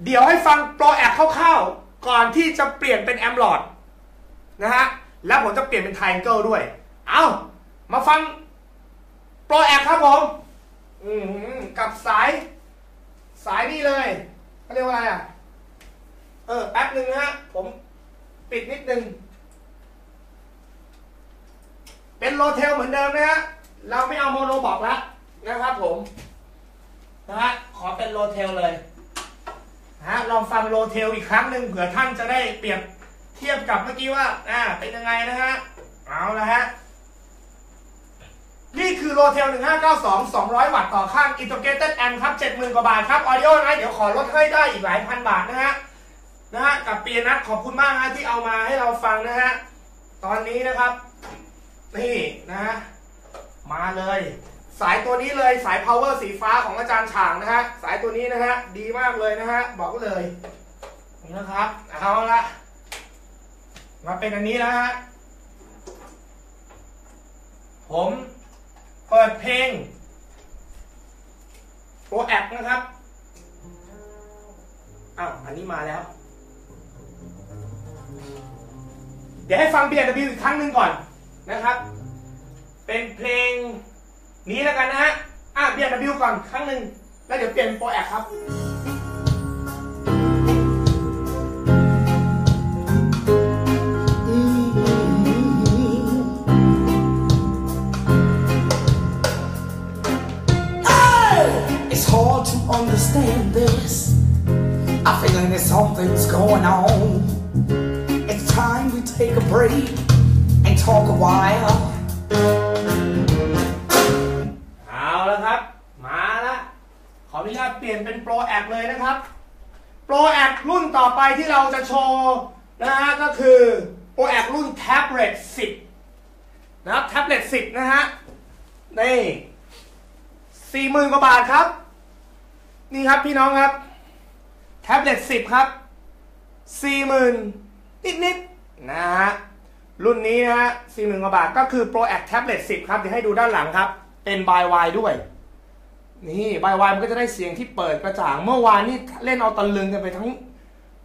เดี๋ยวให้ฟังโปรแอคคร่าวๆ ก่อนที่จะเปลี่ยนเป็นแอมลอดนะฮะแล้วผมจะเปลี่ยนเป็นไทเกิลด้วย เอามาฟัง ProAc ครับผมอืมกับสาย สายนี่เลยเขาเรียกว่าอะไรอะ เออแป๊บหนึ่งนะฮะผมปิดนิดนึง เป็น Rotel เหมือนเดิมนะฮะ เราไม่เอา monoblock แล้วนะครับผม นะฮะ ขอเป็น Rotel เลยนะฮะ ลองฟังโรเทลอีกครั้งหนึ่งเผื่อท่านจะได้เปรียบเทียบกับเมื่อกี้ว่า อ่า เป็นยังไงนะฮะ เอาละฮะ นี่คือโรเทล1592 200 วัตต์ต่อข้าง Integrated Amp ครับ 70,000 กว่าบาทครับ ออดิโอนะ เดี๋ยวขอลดให้ได้อีกหลายพันบาทนะฮะ นะฮะ กับปีนัทขอบคุณมากนะที่เอามาให้เราฟังนะฮะ ตอนนี้นะครับ นี่นะฮะมาเลย สายตัวนี้เลยสาย power สีฟ้าของอาจารย์ฉางนะฮะสายตัวนี้นะฮะดีมากเลยนะฮะบอกเลยนี่นะครับเอาละมาเป็นอันนี้แล้วฮะผมเปิดเพลงโปรแอปนะครับอ้าวอันนี้มาแล้ว เดี๋ยวให้ฟัง B&W อีกครั้งหนึ่งก่อน นะครับ เป็นเพลงนี้แล้วกันนะฮะ อะเปลี่ยนดับบิวก่อนครั้งหนึ่งแล้วเดี๋ยวเปลี่ยนโปรแอคครับ feeling that something's going on. It's time we take a break. And talk a while. เอาแล้วครับ มาละขออนุญาตเปลี่ยนเป็นโปรแอปเลยนะครับ โปรแอปรุ่นต่อไปที่เราจะโชว์นะฮะก็คือโปรแอปรุ่นแท็บเล็ต10 นะครับแท็บเล็ต10 นะฮะนี่สี่หมื่นกว่าบาทครับ นี่ครับพี่น้องครับแท็บเล็ต10 ครับสี่หมื่นนิดๆนะฮะ รุ่นนี้นะฮะสี่หมื่นกว่าบาทก็คือ Pro Act Tablet 10 ครับ เดี๋ยวให้ดูด้านหลังครับ เป็น by y ด้วย นี่ by y มันก็จะได้เสียงที่เปิดกระจ่าง เมื่อวานนี่เล่นเอาตะลึงกันไปทั้ง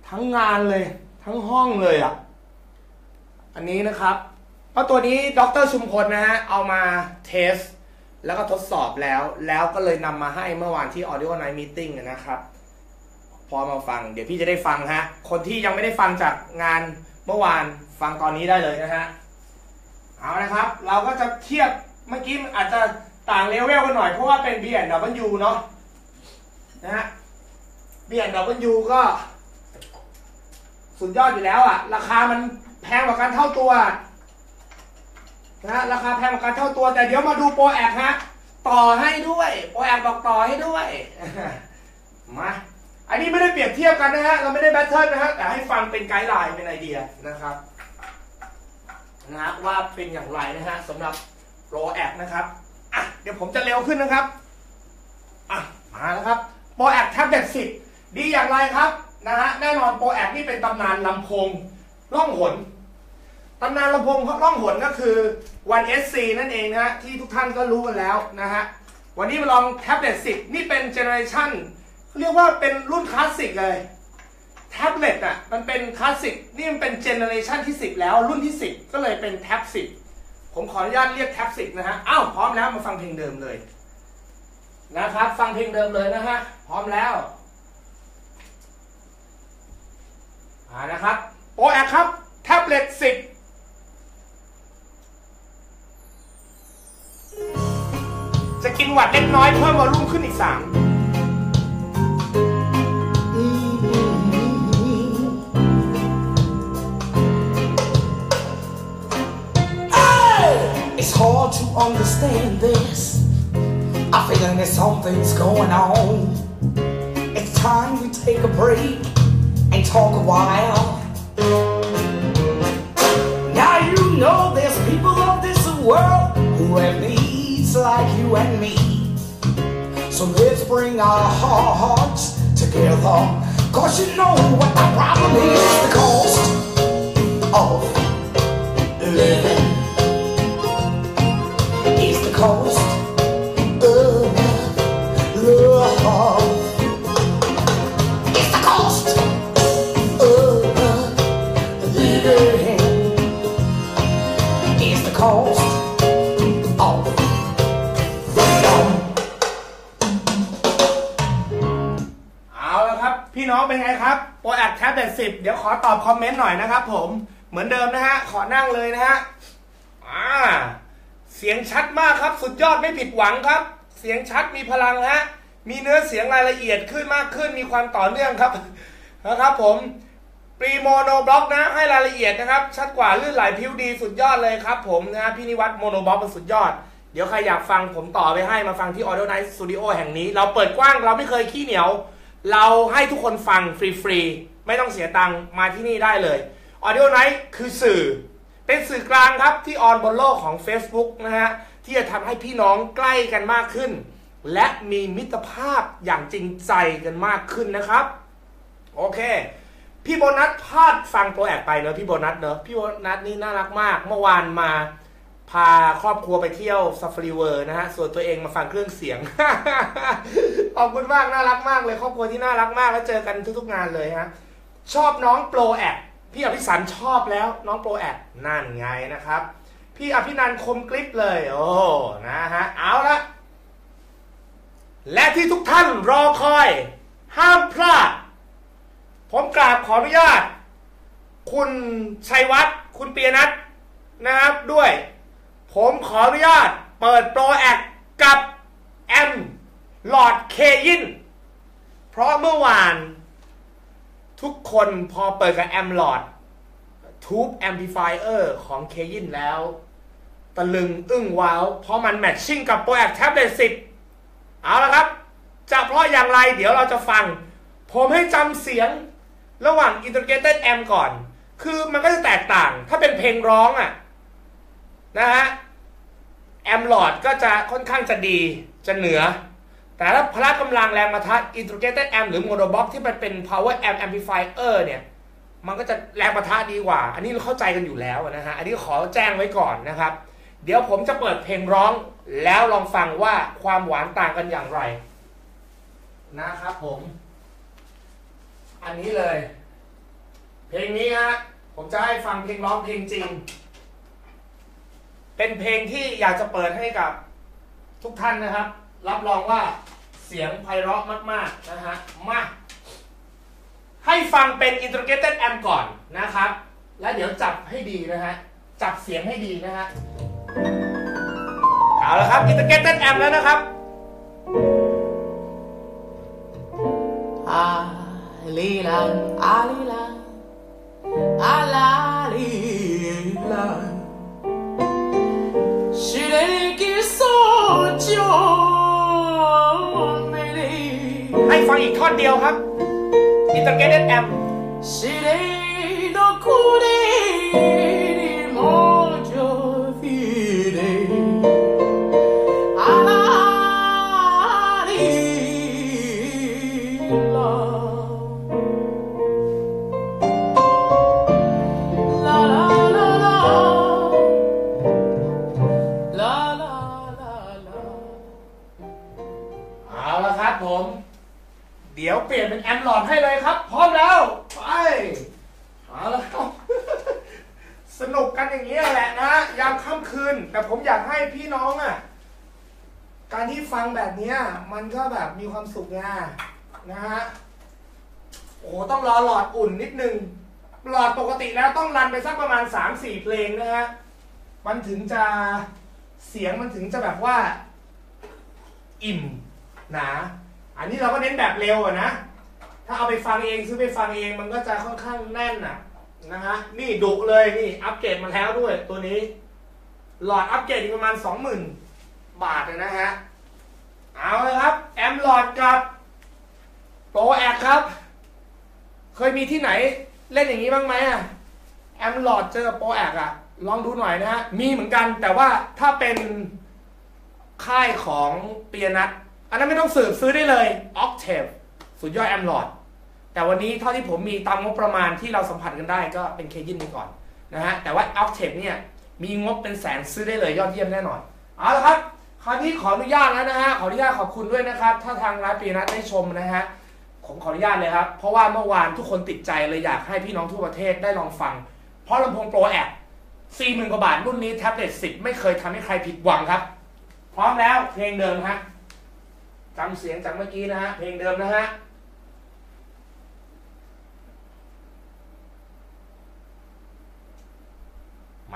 ทั้งงานเลย ทั้งห้องเลยอะ อันนี้นะครับเพราะตัวนี้ดรชุมพลนะฮะ เอามาเทส แล้วก็ทดสอบแล้ว แล้วก็เลยนำมาให้เมื่อวานที่ Audio Night Meeting นะครับ พอมาฟัง เดี๋ยวพี่จะได้ฟังฮะ คนที่ยังไม่ได้ฟังจากงานเมื่อวาน ฟังตอนนี้ได้เลยนะฮะเอานะครับ เราก็จะเทียบเมื่อกี้อาจจะต่างเลเวลกันหน่อยเพราะว่าเป็น B&W เนาะนะฮะ B&W ก็สุดยอดอยู่แล้วอะราคามันแพงกว่ากันเท่าตัวนะฮะราคาแพงกว่ากันเท่าตัว แต่เดี๋ยวมาดูโปรแอกฮะต่อให้ด้วยโปรแอกบอกต่อให้ด้วยมาอันนี้ไม่ได้เปรียบเทียบกันนะฮะเราไม่ได้ battle นะฮะแต่ให้ฟังเป็น guideline เป็นไอเดียนะครับ นะฮะว่าเป็นอย่างไรนะฮะสำหรับ ProAc นะครับอะเดี๋ยวผมจะเร็วขึ้นนะครับอะมาแล้วครับ ProAc Tablette 10ดีอย่างไรครับนะฮะแน่นอน ProAc นี่เป็นตำนานลำโพงล่องหนตำนานลำโพงล่องหนก็คือ One SC นั่นเองนะฮะที่ทุกท่านก็รู้กันแล้วนะฮะวันนี้มาลอง Tablette 10 นี่เป็น generation เรียกว่าเป็นรุ่นคลาสสิกเลย Tablette อะมันเป็นคลาสสิกนี่มันเป็น generation ที่ 10 แล้วรุ่นที่ 10 ก็เลยเป็น Tab 10 ผมขออนุญาตเรียก Tab 10 นะฮะอ้าวพร้อมแล้วมาฟังเพลงเดิมเลย นะครับ ฟังเพลงเดิมเลยนะฮะ พร้อมแล้วอ่านะครับ ProAc ครับ Tablette 10จะกินหวัดเล็กน้อยเพิ่มวอลลุ่มขึ้นอีก 3 It's hard to understand this. I'm feeling that something's going on. It's time we take a break and talk a while. Now you know there's people of this world who have needs like you and me. So let's bring our hearts together. Cause you know what the problem is the cost of living cost of love. It's the cost of living. It's the cost of เอาละครับ พี่น้องเป็นไงครับโปรแอดแท็บเล็ตสิบเดี๋ยวขอตอบคอมเมนต์หน่อยนะครับผมเหมือนเดิมนะฮะ ขอนั่งเลยนะฮะอ่า เสียงชัดมากครับ สุดยอดไม่ผิดหวังครับ เสียงชัดมีพลังฮะมีเนื้อเสียงรายละเอียดขึ้นมากขึ้นมีความต่อเนื่องครับนะครับผม pre monoblock นะให้รายละเอียดนะครับ ชัดกว่าลื่นไหลพลิ้วดีสุดยอดเลยครับผมนะฮะพี่นิวัฒน์ monoblock เป็นสุดยอด เดี๋ยวใครอยากฟังผมต่อไปให้มาฟังที่ Audionice Studio แห่งนี้ เราเปิดกว้างเราไม่เคยขี้เหนียว เราให้ทุกคนฟังฟรีๆ ไม่ต้องเสียตังค์มาที่นี่ได้เลย Audionice คือสื่อ เป็นสื่อกลางครับที่ on บนโลกของ Facebook นะฮะที่จะทำให้พี่น้องใกล้กันมากขึ้น และมีมิตรภาพอย่างจริงใจกันมากขึ้นนะครับ โอเค พี่โบนัสพลาดฟัง ProAc ไปเนอะพี่โบนัสเนอะพี่โบนัสนี่น่ารักมาก เมื่อวานมาพาครอบครัวไปเที่ยวซ a ฟ a รีเวอร์นะฮะ ส่วนตัวเองมาฟังเครื่องเสียง ขอบคุณมาก น่ารักมากเลย ครอบครัวที่น่ารักมากแล้วเจอกันทุกๆงานเลยฮะ ชอบน้อง ProAc พี่อภิสันชอบแล้วน้อง ProAc นั่นไงนะครับ พี่อภินันท์คมกริบเลย โอ้นะฮะเอาละและที่ทุกท่านรอคอย ห้ามพลาด ผมกราบขออนุญาต คุณชัยวัฒน์คุณเปียนัทนะครับด้วย ผมขออนุญาต เปิดโปรแอคกับแอมหลอดเคยินเพราะเมื่อวาน ทุกคนพอเปิดกับแอมลอดทูบแอมพลิฟายเออร์ของเคยินแล้ว ตะลึงอึ้งว้าว เพราะมันแมทชิ่งกับโปรแอคแท็บเล็ต10เอาละครับ จะเพราะอย่างไรเดี๋ยวเราจะฟัง ผมให้จำเสียงระหว่าง integrated amp ก่อน คือมันก็จะแตกต่าง ถ้าเป็นเพลงร้องอะนะฮะแอมลอดก็จะค่อนข้างจะดีจะเหนือ แต่ถ้าพละกำลังแรงมาทัด integrated amp หรือ monobox ที่มันเป็น power amp amplifier เนี่ย มันก็จะแรงประทะดีกว่า อันนี้เราเข้าใจกันอยู่แล้วนะฮะ อันนี้ขอแจ้งไว้ก่อนนะครับ เดี๋ยวผมจะเปิดเพลงร้องแล้วลองฟังว่าความหวานต่างกันอย่างไร นะครับผม อันนี้เลย เพลงนี้ฮะ ผมจะให้ฟังเพลงร้องเพลงจริง เป็นเพลงที่อยากจะเปิดให้กับทุกท่านนะครับ รับรองว่าเสียงไพเราะมากๆนะฮะมาให้ฟังเป็น integrated amp ก่อนนะครับ แล้วเดี๋ยวจับให้ดีนะฮะ จับเสียงให้ดีนะฮะ เอาละครับ integrated amp แล้วนะครับ Alilan, alilan, alalilan. อีกท่อนเดียวครับ integrated amp Shire no หลอดให้เลยครับ พร้อมแล้ว ไปเอาละครับสนุกกันอย่างนี้ยแหละนะยามค่ำคืน แต่ผมอยากให้พี่น้องอะ การที่ฟังแบบเนี้ยมันก็แบบมีความสุขไงนะฮะโอ้ต้องรอหลอดอุ่นนิดนึง หลอดปกติแล้วต้องรันไปสักประมาณ 3-4 เพลงนะฮะมันถึงจะเสียงมันถึงจะแบบว่า อิ่มหนา อันนี้เราก็เน้นแบบเร็วอะนะ ถ้าเอาไปฟังเองซื้อไปฟังเองมันก็จะค่อนข้างแน่นอะนะฮะนี่ดุเลยนี่อัปเกรดมาแล้วด้วยตัวนี้ หลอดอัปเกรดอีกประมาณสองหมื่นบาทเลยนะฮะเอาเลยครับ แอมหลอดกับโปรแอคครับ เคยมีที่ไหนเล่นอย่างนี้บ้างไหมอะแอมหลอดเจอโปรแอคอะลองดูหน่อยนะฮะ มีเหมือนกันแต่ว่าถ้าเป็นค่ายของเปียนัทอันนั้นไม่ต้องสืบซื้อได้เลย Octave สุดยอดแอมหลอด แต่วันนี้เท่าที่ผมมีตามงบประมาณที่เราสัมผัสกันได้ก็เป็นเคยินไปก่อนนะฮะแต่ว่า Octave เนี่ยมีงบเป็นแสนซื้อได้เลยยอดเยี่ยมแน่นอนเอาละครับคราวนี้ขออนุญาตแล้วนะฮะขออนุญาตขอบคุณด้วยนะครับ ถ้าทางร้านปีนัทได้ชมนะฮะผมขออนุญาตเลยครับเพราะว่าเมื่อวานทุกคนติดใจเลยอยากให้พี่น้องทั่วประเทศได้ลองฟัง เพราะลำโพงโปรแอคสี่หมื่นกว่าบาทรุ่นนี้แท็บเล็ตสิบไม่เคยทำให้ใครผิดหวังครับ พร้อมแล้วเพลงเดิมฮะจำเสียงจากเมื่อกี้นะฮะเพลงเดิมนะฮะ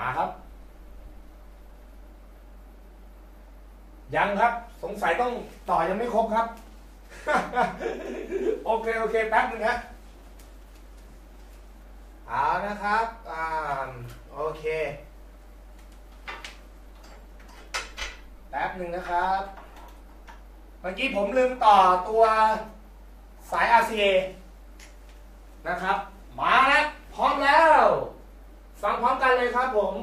มาครับ ยังครับ สงสัยต้องต่อยังไม่ครบครับ โอเค โอเค แป๊บนึงฮะเอานะครับอ่าโอเค แป๊บหนึ่งนะครับ เมื่อกี้ผมลืมต่อตัวสาย RCA นะครับ มาแล้ว พร้อมแล้ว ฟังพร้อมกันเลยครับผม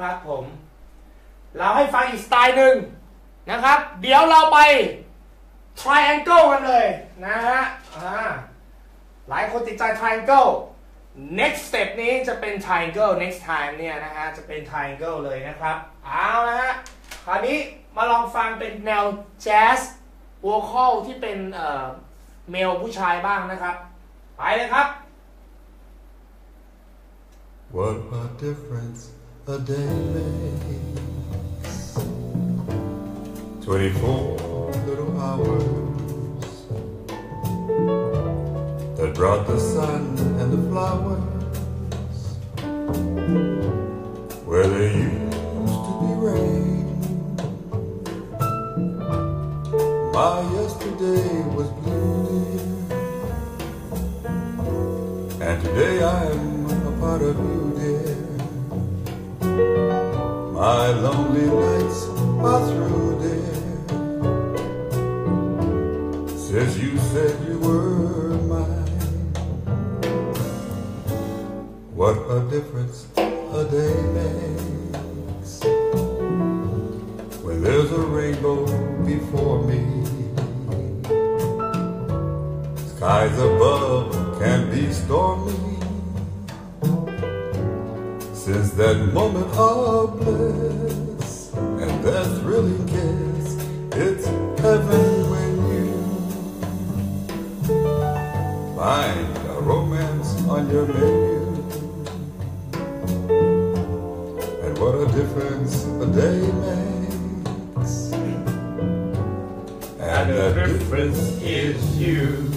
นะครับผม เราให้ฟังอีกสไตล์หนึ่งนะครับ เดี๋ยวเราไป triangle กันเลยนะฮะอ่าหลายคนติดใจ triangle next step นี้จะเป็น triangle next time เนี่ยนะฮะ จะเป็น triangle เลยนะครับ เอาละฮะ คราวนี้มาลองฟังเป็นแนวแจ๊ส vocal ที่เป็นเอ่อเมลผู้ชายบ้างนะครับ ไปเลยครับ What a difference a day makes. 24 little hours that brought the sun and the flowers where there used to be rain. My yesterday was blue, and today I'm a part of you. My lonely nights are through, dear. Since you said you were mine. What a difference a day makes. When there's a rainbow before me. Skies above can be stormy. That moment of bliss and that thrilling kiss, it's heaven when you find a romance on your menu. And what a difference a day makes. And the difference is you.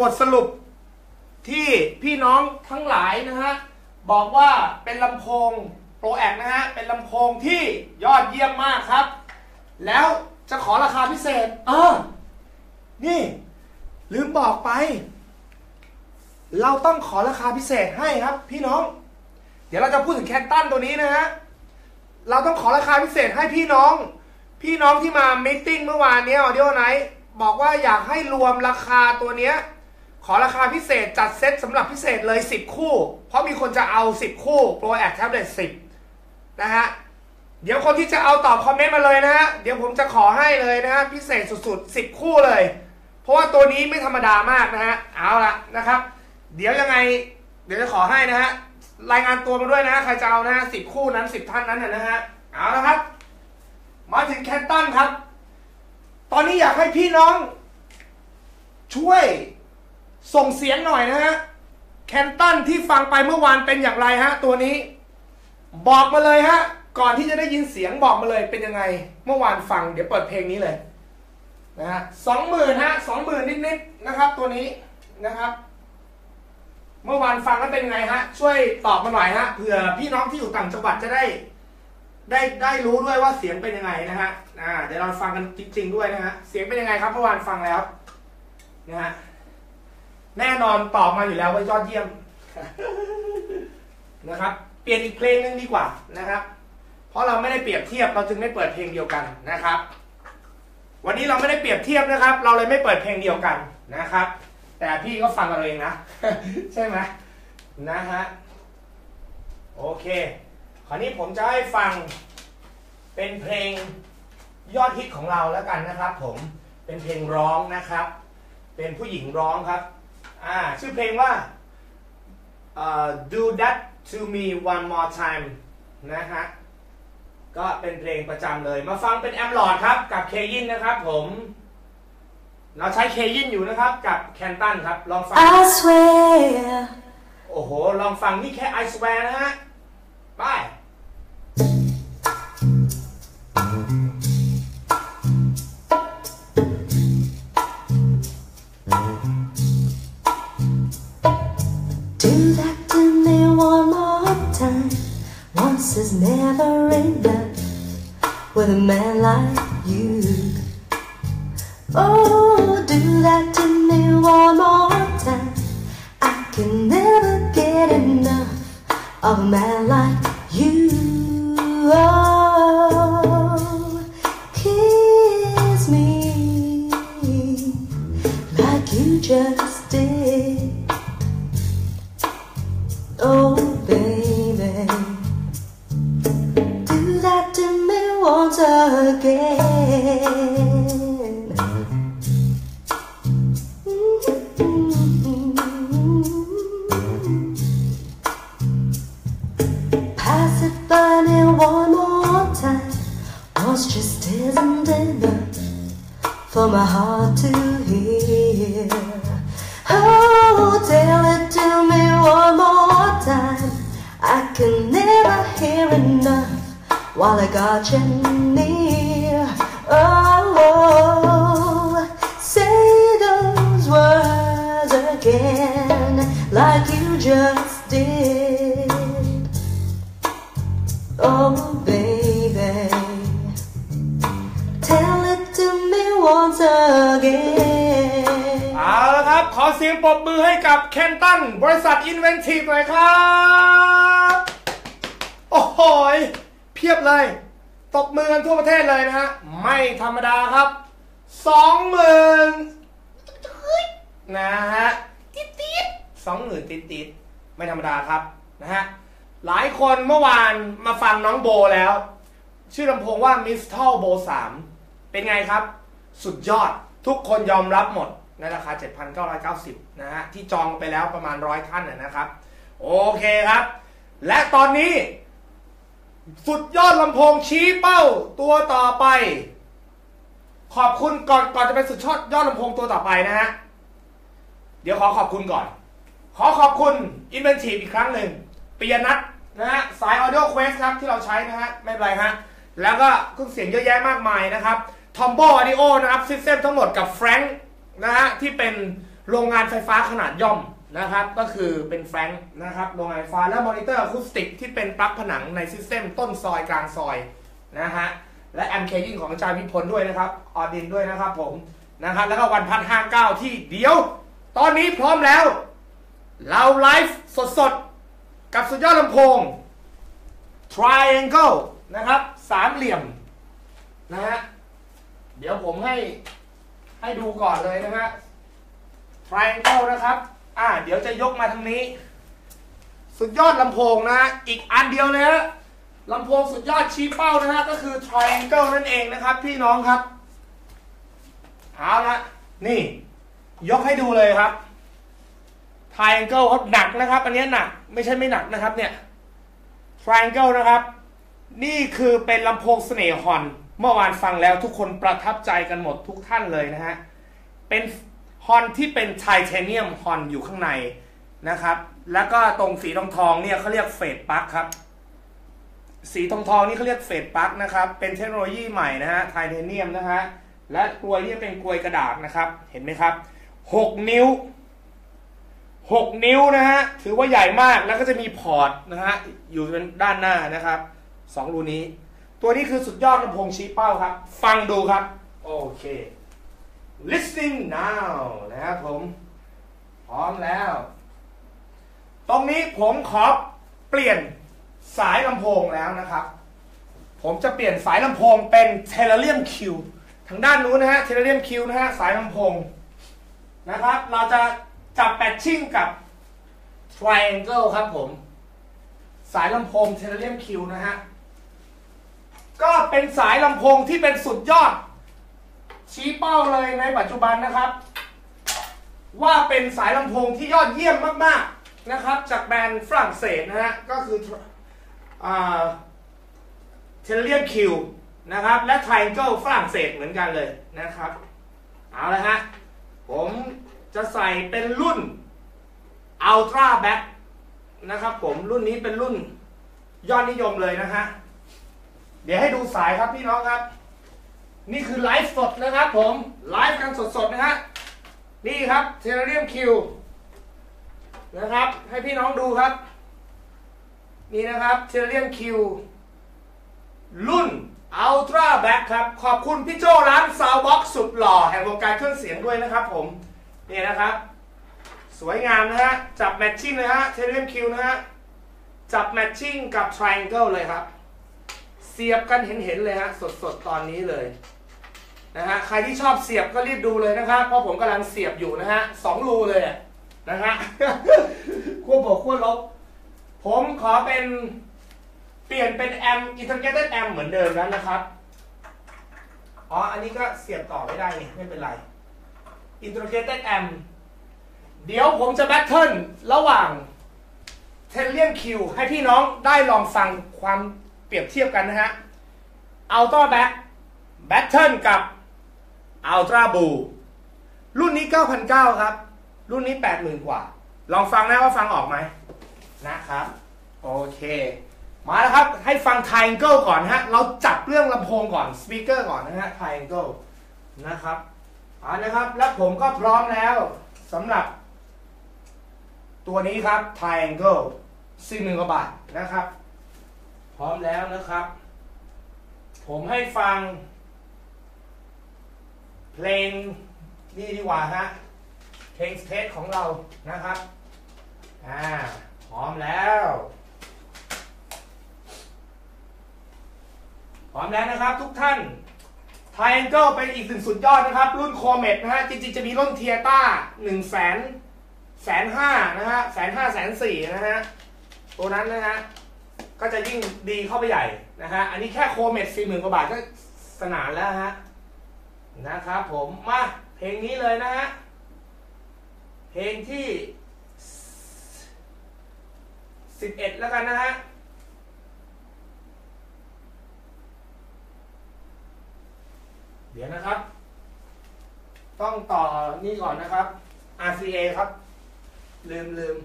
บทสรุปที่พี่น้องทั้งหลายนะฮะ บอกว่าเป็นลำโพงโปรแอกนะฮะ เป็นลำโพงที่ยอดเยี่ยมมากครับ แล้วจะขอราคาพิเศษเออนี่ ลืมบอกไป เราต้องขอราคาพิเศษให้ครับ พี่น้อง เดี๋ยวเราจะพูดถึงแคนตันตัวนี้นะฮะเราต้องขอราคาพิเศษให้พี่น้อง พี่น้องที่มามิ팅เมื่อวานนี้ออดิโอไนท์บอกว่าอยากให้รวมราคาตัวเนี้ย ขอราคาพิเศษจัดเซตสำหรับพิเศษเลย 10 คู่ เพราะมีคนจะเอา 10 คู่โปรแอคแท็บเล็ต10 นะฮะ เดี๋ยวคนที่จะเอาตอบคอมเมนต์มาเลยนะฮะ เดี๋ยวผมจะขอให้เลยนะฮะ พิเศษสุดๆ 10 คู่เลย เพราะว่าตัวนี้ไม่ธรรมดามากนะฮะ เอาละนะครับ เดี๋ยวยังไง เดี๋ยวจะขอให้นะฮะ รายงานตัวมาด้วยนะ ใครจะเอานะฮะสิบคู่นั้นสิบท่านนั้นนะนะฮะ เอาละครับ มาถึงแคนตันครับ ตอนนี้อยากให้พี่น้อง ช่วย ส่งเสียงหน่อยนะฮะแคนตันที่ฟังไปเมื่อวานเป็นอย่างไรฮะ ตัวนี้ บอกมาเลยฮะ ก่อนที่จะได้ยินเสียงบอกมาเลยเป็นยังไง เมื่อวานฟังเดี๋ยวเปิดเพลงนี้เลยนะฮะสองหมื่นฮะสองหมื่นนิดๆนะครับ ตัวนี้นะครับ เมื่อวานฟังแล้วเป็นยังไงฮะ ช่วยตอบมาหน่อยฮะเผื่อพี่น้องที่อยู่ต่างจังหวัดจะได้ ได้ได้รู้ด้วยว่าเสียงเป็นยังไงนะฮะอ่าเดี๋ยวเราฟังกันจริง ๆ ด้วยนะฮะเสียงเป็นยังไงครับ เมื่อวานฟังแล้วนะฮะ แน่นอนตอบมาอยู่แล้วว่ายอดเยี่ยมนะครับ เปลี่ยนอีกเพลงหนึงดีกว่านะครับ เพราะเราไม่ได้เปรียบเทียบเราจึงไม่เปิดเพลงเดียวกันนะครับ วันนี้เราไม่ได้เปรียบเทียบนะครับ เราเลยไม่เปิดเพลงเดียวกันนะครับ แต่พี่ก็ฟังกันเอาเองนะ ใช่ไหมนะฮะโอเค คราวนี้ผมจะให้ฟังเป็นเพลงยอดฮิตของเราแล้วกันนะครับ ผมเป็นเพลงร้องนะครับ เป็นผู้หญิงร้องครับ อ่าชื่อเพลงว่าเอ่อ do that to me one more time นะฮะ ก็เป็นเพลงประจำเลย มาฟังเป็นแอมลอดครับ กับเคยินนะครับผม เราใช้เคยินอยู่นะครับกับแคนตันครับ ลองฟัง I swear โอ้โห ลองฟังนี่แค่ไอสแวร์นะฮะ ไป never enough with a man like you. Oh, do that to me one more time. I can never get enough of a man like you. Oh, kiss me like you just again. Pass it by me one more time. Once just isn't enough for my heart to hear. Oh, tell it to me one more time. I can never hear enough while I got you again. เอาละครับ ขอเสียงปรบมือให้กับแคนตันบริษัท Inventive หน่อยครับ โอ้โหยเพียบเลย ตบมือกันทั่วประเทศเลยนะฮะ ไม่ธรรมดาครับสองหมื่นนะฮะติดติดสองหมื่นติดติดไม่ธรรมดาครับนะฮะ หลายคนเมื่อวานมาฟังน้องโบแล้ว ชื่อลำโพงว่า Mistal Bo 3เป็นไงครับ สุดยอด ทุกคนยอมรับหมดในราคา 7,990 นะฮะ ที่จองไปแล้วประมาณร้อยท่านนะครับ โอเคครับ และตอนนี้ สุดยอดลำโพงชี้เป้าตัวต่อไป ขอบคุณก่อนก่อนจะเป็นสุดยอดยอดลำโพงตัวต่อไปนะฮะ เดี๋ยวขอขอบคุณก่อน ขอขอบคุณ Inventive อีกครั้งหนึ่งปียนัทนะฮะ สาย Audio Quest ครับที่เราใช้นะฮะ ไม่เป็นไรฮะ แล้วก็เครื่องเสียงเยอะแยะมากมายนะครับ Tombo Audio นะครับ system ทั้งหมดกับ Frank นะฮะที่เป็นโรงงานไฟฟ้าขนาดย่อมนะครับ ก็คือเป็น Frank นะครับโรงงานไฟฟ้าและ Monitor Acoustic ที่เป็นปลั๊กผนังใน system ต้นซอยกลางซอยนะฮะและ amp Cayin ของอาจารย์พิพลด้วยนะครับออดินด้วยนะครับผมนะครับแล้วก็วันพันห้าเก้าที่เดียว ตอนนี้พร้อมแล้ว เราไลฟ์สดๆ กับสุดยอดลำโพง triangle นะครับสามเหลี่ยมนะฮะ เดี๋ยวผมให้ให้ดูก่อนเลยนะฮะ triangle นะครับ อ่า เดี๋ยวจะยกมาทางนี้ สุดยอดลำโพงนะ อีกอันเดียวเลยฮะลำโพงสุดยอดชี้เป้านะฮะ ก็คือ triangle นั่นเองนะครับ พี่น้องครับเอาละนี่ ยกให้ดูเลยครับ triangle ครับหนักนะครับ อันนี้หนัก ไม่ใช่ไม่หนักนะครับเนี่ย triangle นะครับ นี่คือเป็นลำโพงเสน่ห์ฮอน เมื่อวานฟังแล้วทุกคนประทับใจกันหมดทุกท่านเลยนะฮะ เป็นฮอนที่เป็นไทเทเนียมฮอนอยู่ข้างในนะครับ แล้วก็ตรงสีทองทองเนี่ยเขาเรียกเฟดปลั๊กครับ สีทองทองนี่เขาเรียกเฟดปลั๊กนะครับ เป็นเทคโนโลยีใหม่นะฮะไทเทเนียมนะฮะ และกลวยนี่เป็นกลวยกระดาษนะครับ เห็นไหมครับ 6 นิ้ว 6 นิ้วนะฮะ ถือว่าใหญ่มากแล้วก็จะมีพอร์ตนะฮะ อยู่เป็นด้านหน้านะครับสองรูนี้ ตัวนี้คือสุดยอดลำโพงชี้เป้าครับ ฟังดูครับ โอเค listening now นะครับผม พร้อมแล้ว ตรงนี้ผมขอเปลี่ยนสายลำโพงแล้วนะครับ ผมจะเปลี่ยนสายลำโพงเป็น t e l e r i u m Q ทางด้านนู้นนะฮะ t e l e r i u m Q นะฮะ สายลำโพงนะครับ เราจะจับแปดชิ่งกับ triangle ครับผม สายลำโพง t e l e r i u m Q นะฮะ ก็เป็นสายลำโพงที่เป็นสุดยอด ชี้เป้าเลยในปัจจุบันนะครับ ว่าเป็นสายลำโพงที่ยอดเยี่ยมมากๆนะครับ จากแบรนด์ฝรั่งเศสนะฮะก็คือTellurium Q นะครับ และ Triangle ฝรั่งเศสเหมือนกันเลยนะครับ เอาละฮะ ผมจะใส่เป็นรุ่น Ultra Black นะครับผมรุ่นนี้เป็นรุ่นยอดนิยมเลยนะฮะ เดี๋ยวให้ดูสายครับพี่น้องครับ นี่คือไลฟ์สดนะครับผมไลฟ์กันสดๆนะฮะนี่ครับ Tellurium Q นะครับ ให้พี่น้องดูครับ นี่นะครับ Tellurium Q รุ่น Ultra Black ครับ ขอบคุณพี่โจร้าน Soundbox สุดหล่อ แห่งวงการเครื่องเสียงด้วยนะครับผม นี่นะครับ สวยงามนะฮะ จับ matching นะฮะ Tellurium Q นะฮะ จับ matching กับ Triangle เลยครับ เสียบกันเห็นๆเลยฮะสดๆตอนนี้เลยนะฮะใครที่ชอบเสียบก็รีบดูเลยนะครับเพราะผมกำลังเสียบอยู่นะฮะสองรูเลยนะฮะขั้วบวกขั้วลบ ผมขอเป็นเปลี่ยนเป็นแอม integrated amp เหมือนเดิมแล้วนะครับอ๋ออันนี้ก็เสียบต่อไม่ได้นี่ไม่เป็นไรอินเทอร์เกตแอมเดี๋ยวผมจะ battle ระหว่าง Tellurium Q ให้พี่น้องได้ลองฟังความ เปรียบเทียบกันนะฮะ Ultra Black battle กับอัลตร้าบูรุ่นนี้ 9,900 ครับ รุ่นนี้ 80,000 กว่า ลองฟังนะว่าฟังออกไหมนะครับ โอเค มาแล้วครับ ให้ฟัง Triangle ก่อนฮะ เราจับเรื่องลำโพงก่อน สปีกเกอร์ก่อนนะฮะ Triangle นะครับเอานะครับ แล้วผมก็พร้อมแล้วสำหรับ ตัวนี้ครับ Triangle สี่หมื่นกว่าบาทนะครับ ร้อมแล้วนะครับ ผมให้ฟัง เพลงนี่ดีกว่าฮะ เพลงสเตทของเรานะครับ อ่า พร้อมแล้ว พร้อมแล้วนะครับทุกท่าน Triangle เป็นอีกหนึ่งสุดยอดนะครับ รุ่นโคเมดนะฮะ จริงๆ จะมีรุ่นเทียต้าหนึ่งแสนแสนห้านะฮะแสนห้าแสนสี่นะฮะ ตัวนั้นนะฮะ ก็จะยิ่งดีเข้าไปใหญ่นะฮะ อันนี้แค่โคเมดสี่หมื่นกว่าบาทก็สนานแล้วฮะ นะครับผม มาเพลงนี้เลยนะฮะ เพลงที่สิบเอ็ดแล้วกันนะฮะเดี๋ยวนะครับ ต้องต่อนี่ก่อนนะครับ RCA ครับ ลืมลืม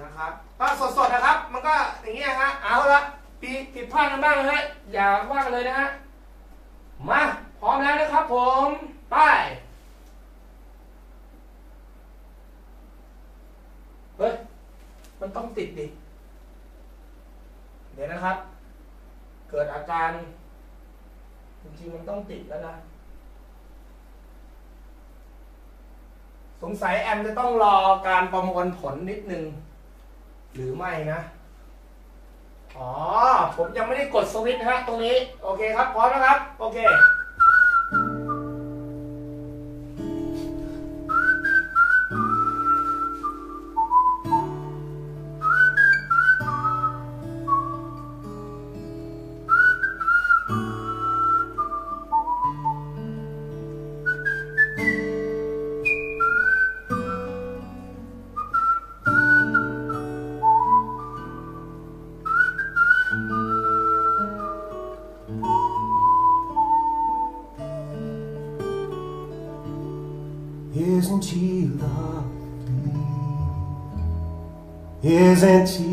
นะครับ ถ้สดๆนะครับ มันก็อย่างเงี้ยฮะเอาละปีผิดพลาดกันบ้างนะฮะอย่าว่ากันเลยนะฮะมาพร้อมแล้วนะครับ ผมไปเฮ้ยมันต้องติดดิเดี๋ยวนะครับ เกิดอาการจริงๆมันต้องติดแล้วนะสงสัยแอมจะต้องรอการประมวลผลนิดนึง หรือไม่นะ อ๋อ ผมยังไม่ได้กดสวิตช์นะฮะตรงนี้ โอเคครับ พร้อมนะครับ โอเค presente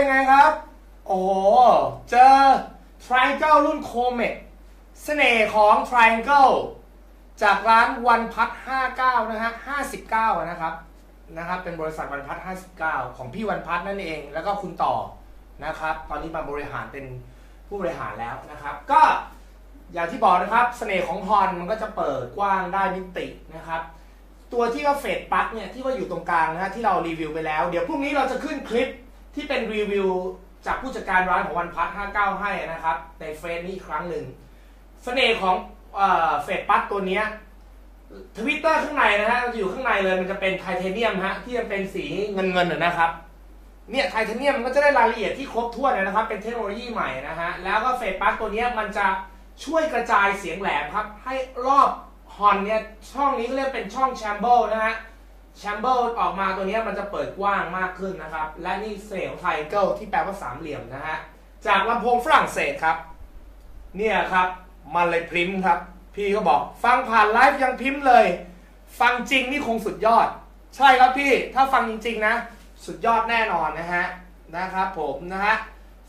เป็นไงครับ โอ้เจอ Triangle รุ่น Comet เสน่ห์ของ Triangle จากร้านวันพัท59นะฮะ59นะครับนะครับ เป็นบริษัทวันพัท59ของพี่วันพัทนั่นเอง แล้วก็คุณต่อนะครับ ตอนนี้มาบริหารเป็นผู้บริหารแล้วนะครับ ก็อย่างที่บอกนะครับเสน่ห์ของฮอนมันก็จะเปิดกว้างได้มิตินะครับ ตัวที่ว่าเฟดปลั๊กเนี่ยที่ว่าอยู่ตรงกลางนะฮะที่เรารีวิวไปแล้ว เดี๋ยวพรุ่งนี้เราจะขึ้นคลิป ที่เป็นรีวิวจากผู้จัดการร้านของวันพัท59 ให้นะครับ ในเฟซนี้อีกครั้งหนึ่งเสน่ห์ของ phase plug ตัวนี้ tweeter ข้างในนะฮะมันจะอยู่ข้างในเลยมันจะเป็นไทเทเนียมฮะที่มันเป็นสีเงินเงินนะครับเนี่ยไทเทเนียมมันก็จะได้รายละเอียดที่ครบถ้วนเลยนะครับ เป็นเทคโนโลยีใหม่นะฮะแล้วก็ phase plug ตัวนี้มันจะช่วยกระจายเสียงแหลมครับ ให้รอบ horn เนี่ยช่องนี้ก็เรียกเป็นช่อง chamber นะฮะ chamber ออกมาตัวนี้มันจะเปิดกว้างมากขึ้นนะครับ และนี่เสียง Triangle ที่แปลว่าสามเหลี่ยมนะฮะ จากลำโพงฝรั่งเศสครับ เนี่ยครับ มันเลยพิมพ์ครับ พี่ก็บอกฟังผ่านไลฟ์ยังพิมพ์เลย ฟังจริงนี่คงสุดยอด ใช่ครับพี่ถ้าฟังจริงๆนะ สุดยอดแน่นอนนะฮะนะครับผมนะฮะ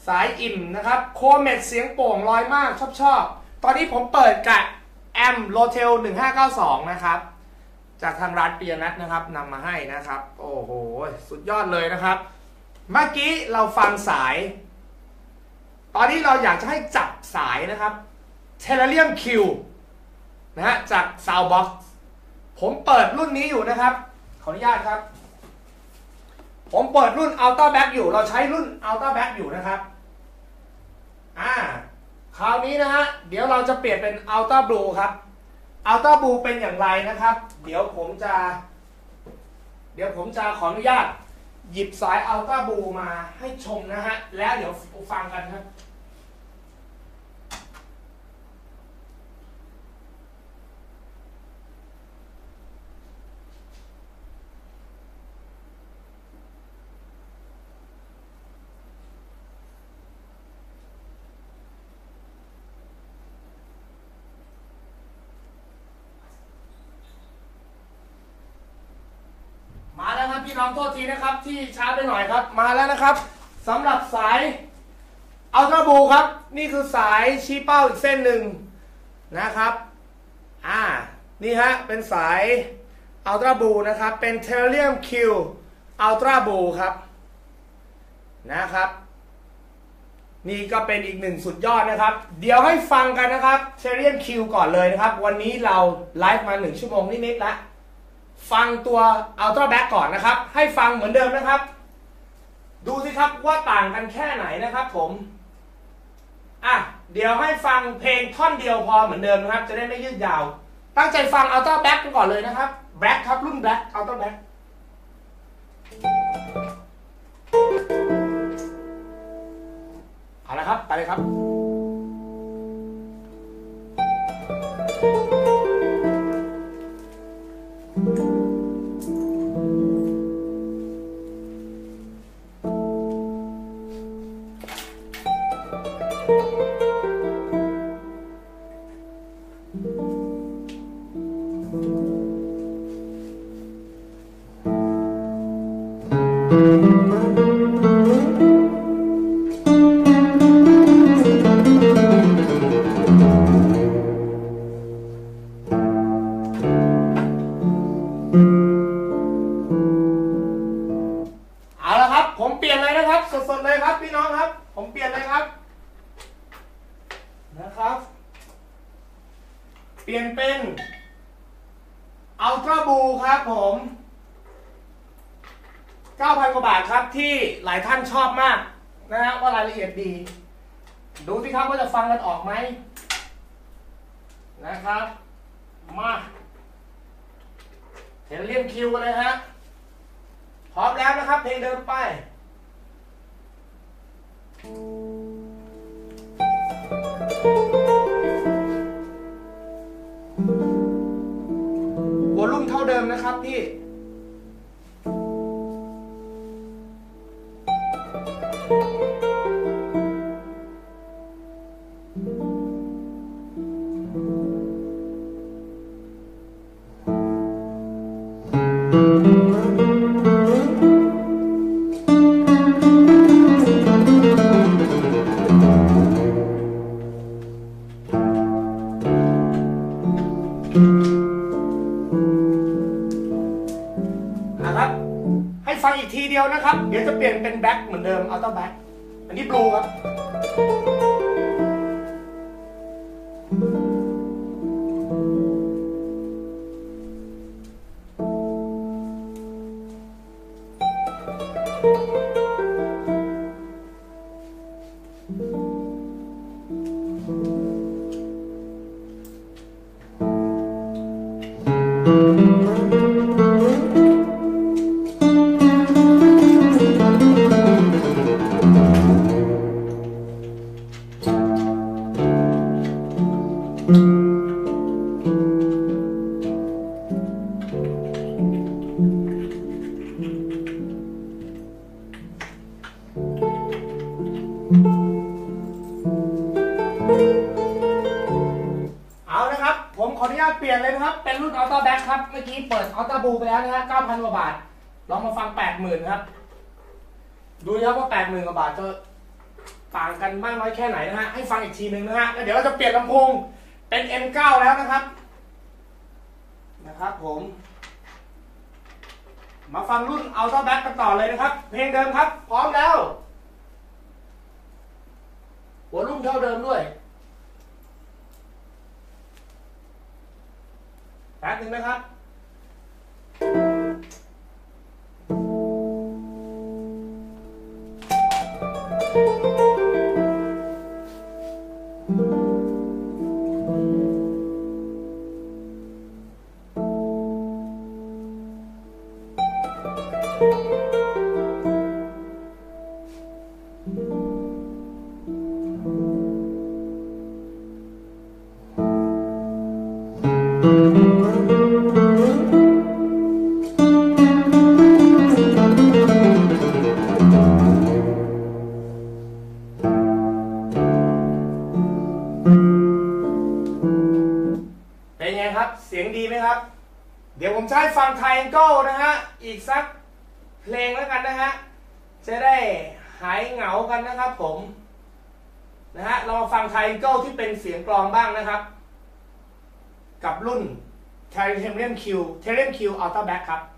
สายอิ่มนะครับ Comete เสียงโป่งลอยมากชอบชอบตอนนี้ผมเปิดกับแอมโรเทล1592 นะครับ จากทางร้านเปียนัทนะครับนำมาให้นะครับ โอ้โห สุดยอดเลยนะครับ เมื่อกี้เราฟังสาย ตอนนี้เราอยากจะให้จับสายนะครับเทเลเรียมคิวนะฮะจาก Soundbox ผมเปิดรุ่นนี้อยู่นะครับ ขออนุญาตครับ ผมเปิดรุ่น Ultra Back อยู่ เราใช้รุ่น Ultra Back อยู่นะครับอ่าคราวนี้นะฮะเดี๋ยวเราจะเปลี่ยนเป็น Ultra Blue ครับอัลต้าบลูเป็นอย่างไรนะครับ เดี๋ยวผมจะ เดี๋ยวผมจะขออนุญาต หยิบสายอัลต้าบูมาให้ชมนะฮะ แล้วเดี๋ยวฟังกันครับ มาแล้วครับพี่ น้องโทษทีนะครับ ที่ช้าไปหน่อยครับ มาแล้วนะครับสำหรับสายอัลตราบูครับ นี่คือสายชี้เป้าอีกเส้นหนึ่งนะครับอ่านี่ฮะเป็นสายอัลตราบูนะครับ เป็นเทเลียมคิวอัลตราบูครับนะครับ นี่ก็เป็นอีกหนึ่งสุดยอดนะครับ เดี๋ยวให้ฟังกันนะครับเทเลียมคิวก่อนเลยนะครับ วันนี้เราไลฟ์มาหนึ่งชั่วโมงนิดๆแล้ว ฟังตัว Ultra Back ก่อนนะครับ ให้ฟังเหมือนเดิมนะครับ ดูสิครับว่าต่างกันแค่ไหนนะครับผมอะเดี๋ยวให้ฟังเพลงท่อนเดียวพอเหมือนเดิมนะครับ จะได้ไม่ยืดยาว ตั้งใจฟัง Ultra Back กันก่อนเลยนะครับ Black ครับรุ่น Black Ultra Back เอาละครับ ไปเลยครับเอ เหมือนเดิม ทีหนึ่งนะฮะแล้วเดี๋ยวเราจะเปลี่ยนลำโพง t i t a n i u m Q Ultra Back ครับ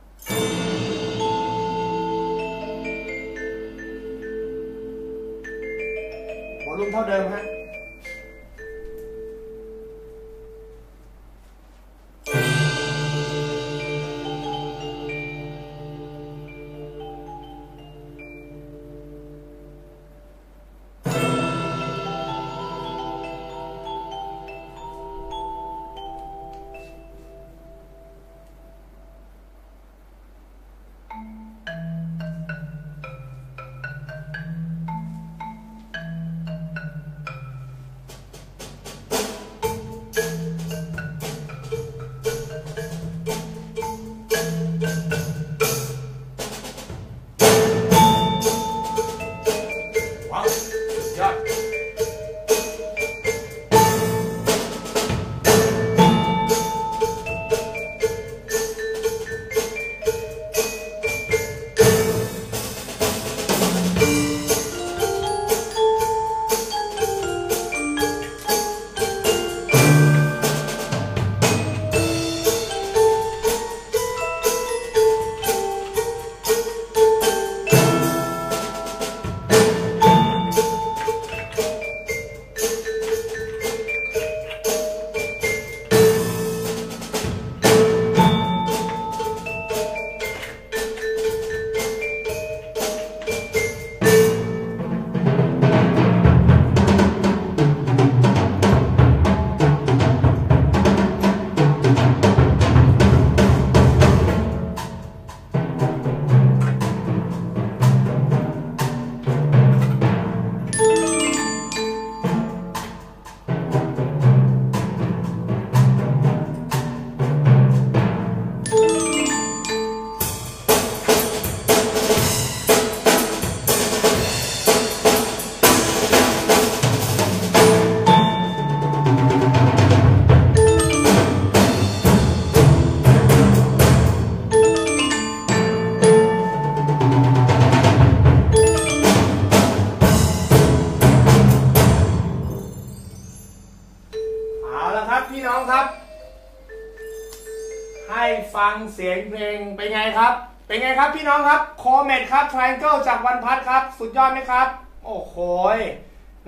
เสียงเพลงเป็นไงครับ เป็นไงครับพี่น้องครับโคเมดครับ Triangle จากวันพัทครับ สุดยอดไหมครับ โอ้โห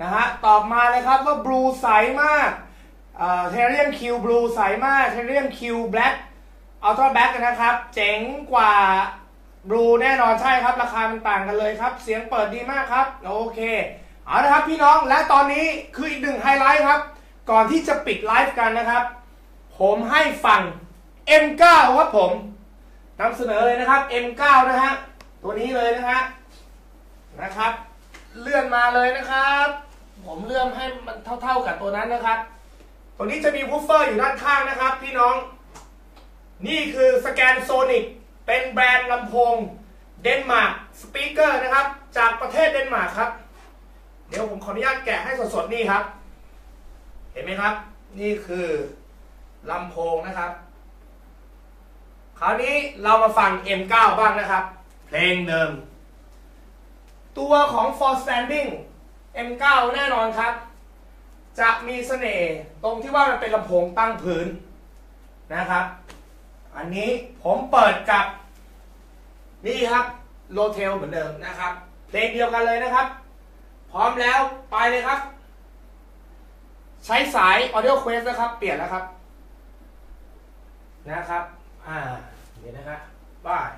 นะฮะตอบมาเลยครับว่าบลูใสมากเทเรียมคิวบลูใสมากเทเรียมคิวแบล็กอัลตร้าแบล็กนะครับ เจ๋งกว่าบลูแน่นอนใช่ครับ ราคามันต่างกันเลยครับ เสียงเปิดดีมากครับ โอเค เอาละครับพี่น้องและตอนนี้คืออีกหนึ่งไฮไลท์ครับ ก่อนที่จะปิดไลฟ์กันนะครับ ผมให้ฟัง M9 ครับผมนำเสนอเลยนะครับ M9 นะฮะตัวนี้เลยนะฮะนะครับ เลื่อนมาเลยนะครับ ผมเลื่อนให้มันเท่า ๆกับตัวนั้นนะครับตัวนี้จะมีวูฟเฟอร์อยู่ด้านข้างนะครับ พี่น้อง นี่คือ Scansonic เป็นแบรนด์ลำโพงเดนมาร์ก speaker นะครับ จากประเทศเดนมาร์กครับ เดี๋ยวผมขออนุญาตแกะให้สดๆนี่ครับ เห็นไหมครับ นี่คือลำโพงนะครับ คราวนี้เรามาฟัง M9 บ้างนะครับ เพลงเดิม ตัวของ For Standing M9 แน่นอนครับ จะมีเสน่ห์ตรงที่ว่ามันเป็นลำโพงตั้งพื้นนะครับ อันนี้ผมเปิดกับ นี่ครับโลเทลเหมือนเดิมนะครับ เพลงเดียวกันเลยนะครับ พร้อมแล้วไปเลยครับ ใช้สาย Audio Quest นะครับ เปลี่ยนแล้วครับนะครับ อ่าเดี๋ยวนะครับบาย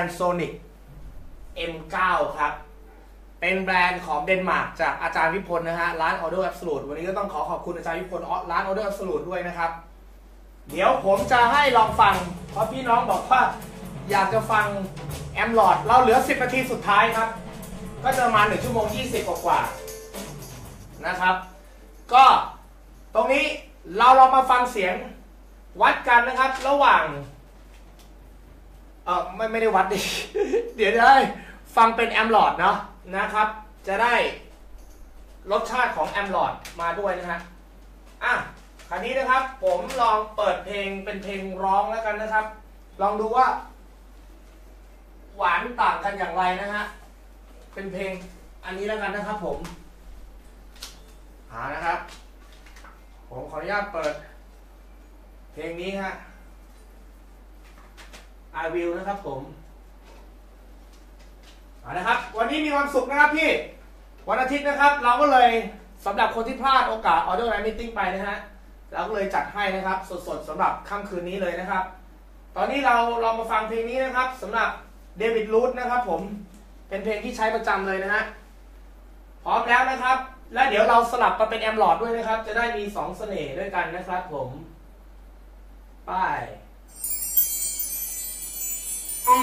Scansonic M9 ครับ เป็นแบรนด์ของเดนมาร์กจากอาจารย์วิพลนะฮะ ร้าน Audio Absolute วันนี้ก็ต้องขอขอบคุณอาจารย์วิพลร้าน Audio Absolute ด้วยนะครับ เดี๋ยวผมจะให้ลองฟัง เพราะพี่น้องบอกว่าอยากจะฟังแอมลอดเราเหลือ 10 นาทีสุดท้ายครับ ก็จะประมาณ1ชั่วโมง 20 กว่าๆนะครับ ก็ตรงนี้เราลองมาฟังเสียงวัดกันนะครับระหว่าง ออไม่ไม่ได้วัดดิ เดี๋ยวได้ฟังเป็นแอมลอดเนาะนะครับ จะได้รสชาติของแอมลอดมาด้วยนะฮะอะคราวนี้นะครับ ผมลองเปิดเพลงเป็นเพลงร้องแล้วกันนะครับ ลองดูว่า หวานต่างกันอย่างไรนะฮะเป็นเพลงอันนี้แล้วกันนะครับ ผมหานะครับ ผมขออนุญาตเปิด เพลงนี้ฮะ I will นะครับผมเอานะครับ วันนี้มีความสุขนะครับพี่ วันอาทิตย์นะครับ เราก็เลยสำหรับคนที่พลาดโอกาส Audio Night Meeting ไปนะฮะ เราก็เลยจัดให้นะครับ สดๆสำหรับค่ำคืนนี้เลยนะครับ ตอนนี้เราลองมาฟังเพลงนี้นะครับสำหรับเดวิดรูธนะครับผม เป็นเพลงที่ใช้ประจำเลยนะฮะ พร้อมแล้วนะครับ และเดี๋ยวเราสลับมาเป็นแอมลอดด้วยนะครับ จะได้มีสองเสน่ห์ด้วยกันนะครับผมป้าย ลิ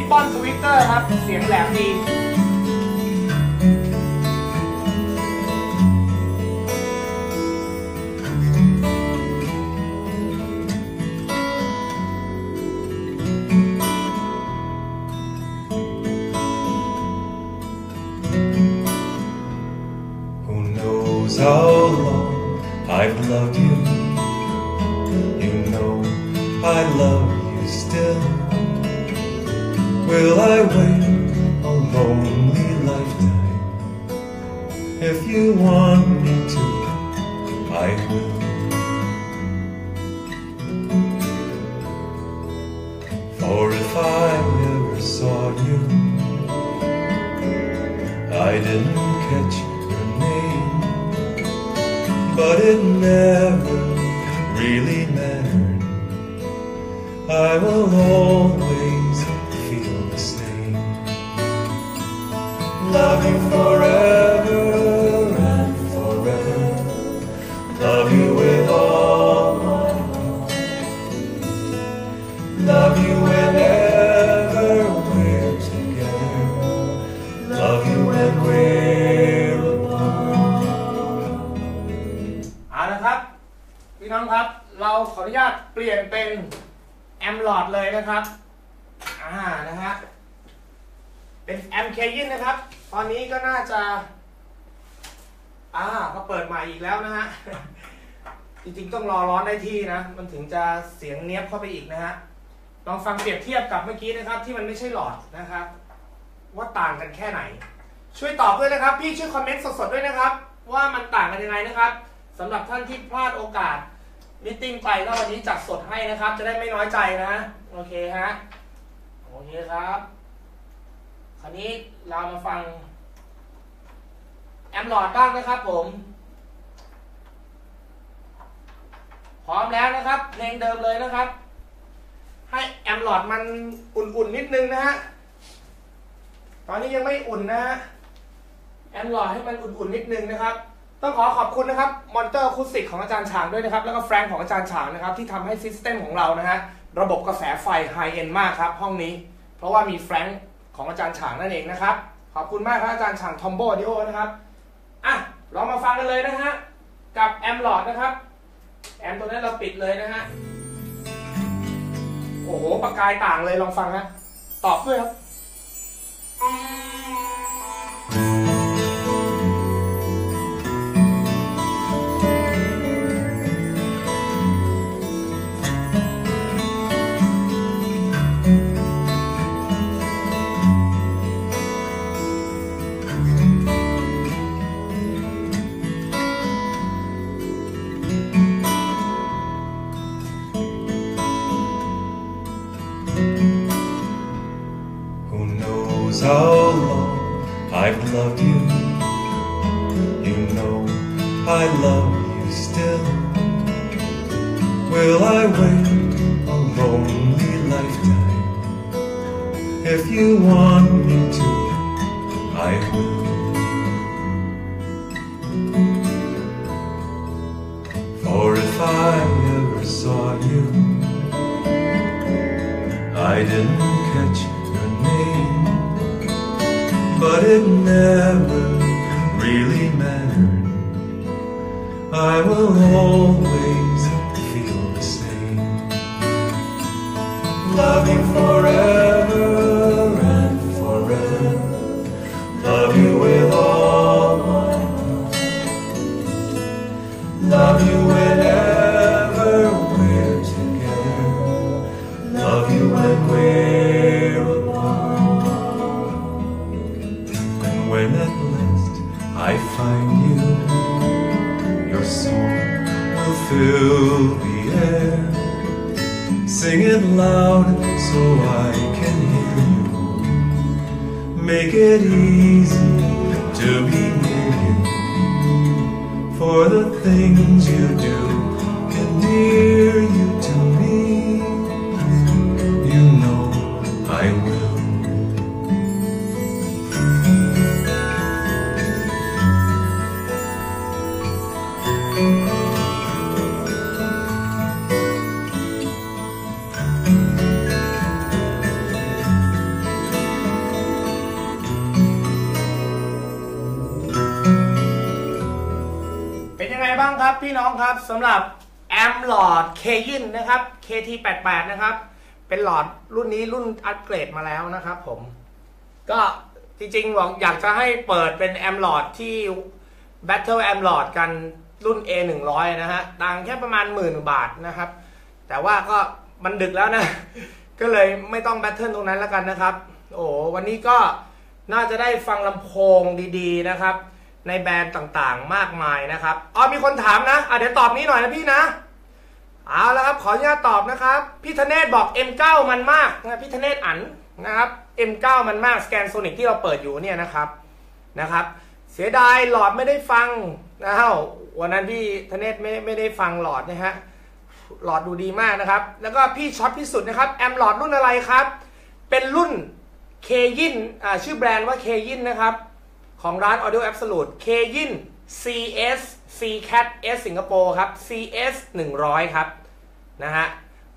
ปปอนสวิตเตอร์ครับ เสียงแหลมดี how long I've loved you? You know I love you still. Will I wait a lonely lifetime? If you want me to, I will. For if I ever saw you, I didn't but it never really mattered. I will always feel the same. You forever ขออนุญาตเปลี่ยนเป็นแอมลอดเลยนะครับ อ่านะฮะ เป็นแอมเคยินนะครับ ตอนนี้ก็น่าจะ อ่าก็เปิดใหม่อีกแล้วนะฮะ จริงๆต้องรอร้อนได้ที่นะ มันถึงจะเสียงเนี้ยบเข้าไปอีกนะฮะ ลองฟังเปรียบเทียบกับเมื่อกี้นะครับ ที่มันไม่ใช่หลอดนะครับ ว่าต่างกันแค่ไหน ช่วยตอบด้วยนะครับ พี่ช่วยคอมเมนต์สดๆด้วยนะครับ ว่ามันต่างกันยังไงนะครับสำหรับท่านที่พลาดโอกาส มิทติ้งไปก็วันนี้จัดสดให้นะครับ จะได้ไม่น้อยใจนะ โอเคฮะ โอเคครับ คราวนี้เรามาฟัง แอมหลอดบ้างนะครับผม พร้อมแล้วนะครับ เพลงเดิมเลยนะครับ ให้แอมหลอดมันอุ่นๆนิดนึงนะฮะ ตอนนี้ยังไม่อุ่นนะฮะ แอมป์หลอดให้มันอุ่นๆนิดนึงนะครับ ต้องขอขอบคุณนะครับมอนเตอร์คูสิกของอาจารย์ฉางด้วยนะครับ แล้วก็แฟรงค์ของอาจารย์ฉางนะครับ ที่ทำให้ system ของเรานะฮะระบบกระแสไฟ hi-end มากครับ ห้องนี้ เพราะว่ามีแฟรงค์ของอาจารย์ฉางนั่นเองนะครับ ขอบคุณมากครับอาจารย์ฉางทอมโบดิโอนะครับอะเรามาฟังกันเลยนะฮะกับแอมป์หลอดนะครับ แอมป์ตัวนั้นเราปิดเลยนะฮะโอ้โหประกายต่างเลยลองฟังฮะตอบด้วยครับ How long I've loved you? You know I love you still. Will I wait a lonely lifetime? If you want me to, I will. For if I ever saw you, I didn't but it never really mattered. I will always feel the same. Love you forever loud so I can hear you. Make it easy to be near you. For the things you do endear you น้องครับสำหรับแอมหลอดเคยินนะครับ KT88 นะครับ เป็นหลอดรุ่นนี้รุ่นอัปเกรดมาแล้วนะครับผม ก็จริงๆบอกอยากจะให้เปิดเป็นแอมหลอดที่ Battle แอมหลอดกันรุ่น A100 นะฮะตังแค่ประมาณหมื่นบาทนะครับ แต่ว่าก็มันดึกแล้วนะ ก็เลยไม่ต้องแบทเทิลตรงนั้นแล้วกันนะครับ โอ้วันนี้ก็น่าจะได้ฟังลำโพงดีๆนะครับ ในแบรนด์ต่างๆ มากมายนะครับอ๋อมีคนถามนะอะเดี๋ยวตอบนี้หน่อยนะพี่นะ เอาแล้วครับ ขออนุญาตตอบนะครับ พี่ธเนศบอก M9 มันมากนะพี่ธเนศอันนะครับ M9 มันมากสแกนโซนิกที่เราเปิดอยู่เนี่ยนะครับนะครับ เสียดายหลอดไม่ได้ฟังนะฮะวันนั้นพี่ธเนศไม่ไม่ได้ฟังหลอดนะฮะหลอดดูดีมากนะครับ แล้วก็พี่ช็อตพิสุทธิ์นะครับแอมหลอดรุ่นอะไรครับ เป็นรุ่นเคยินอ่าชื่อแบรนด์ว่าเคยินนะครับ ของร้าน Audio Absolute เคยิน CS C Cat S สิงคโปร์ครับ CS 100 ครับ นะฮะ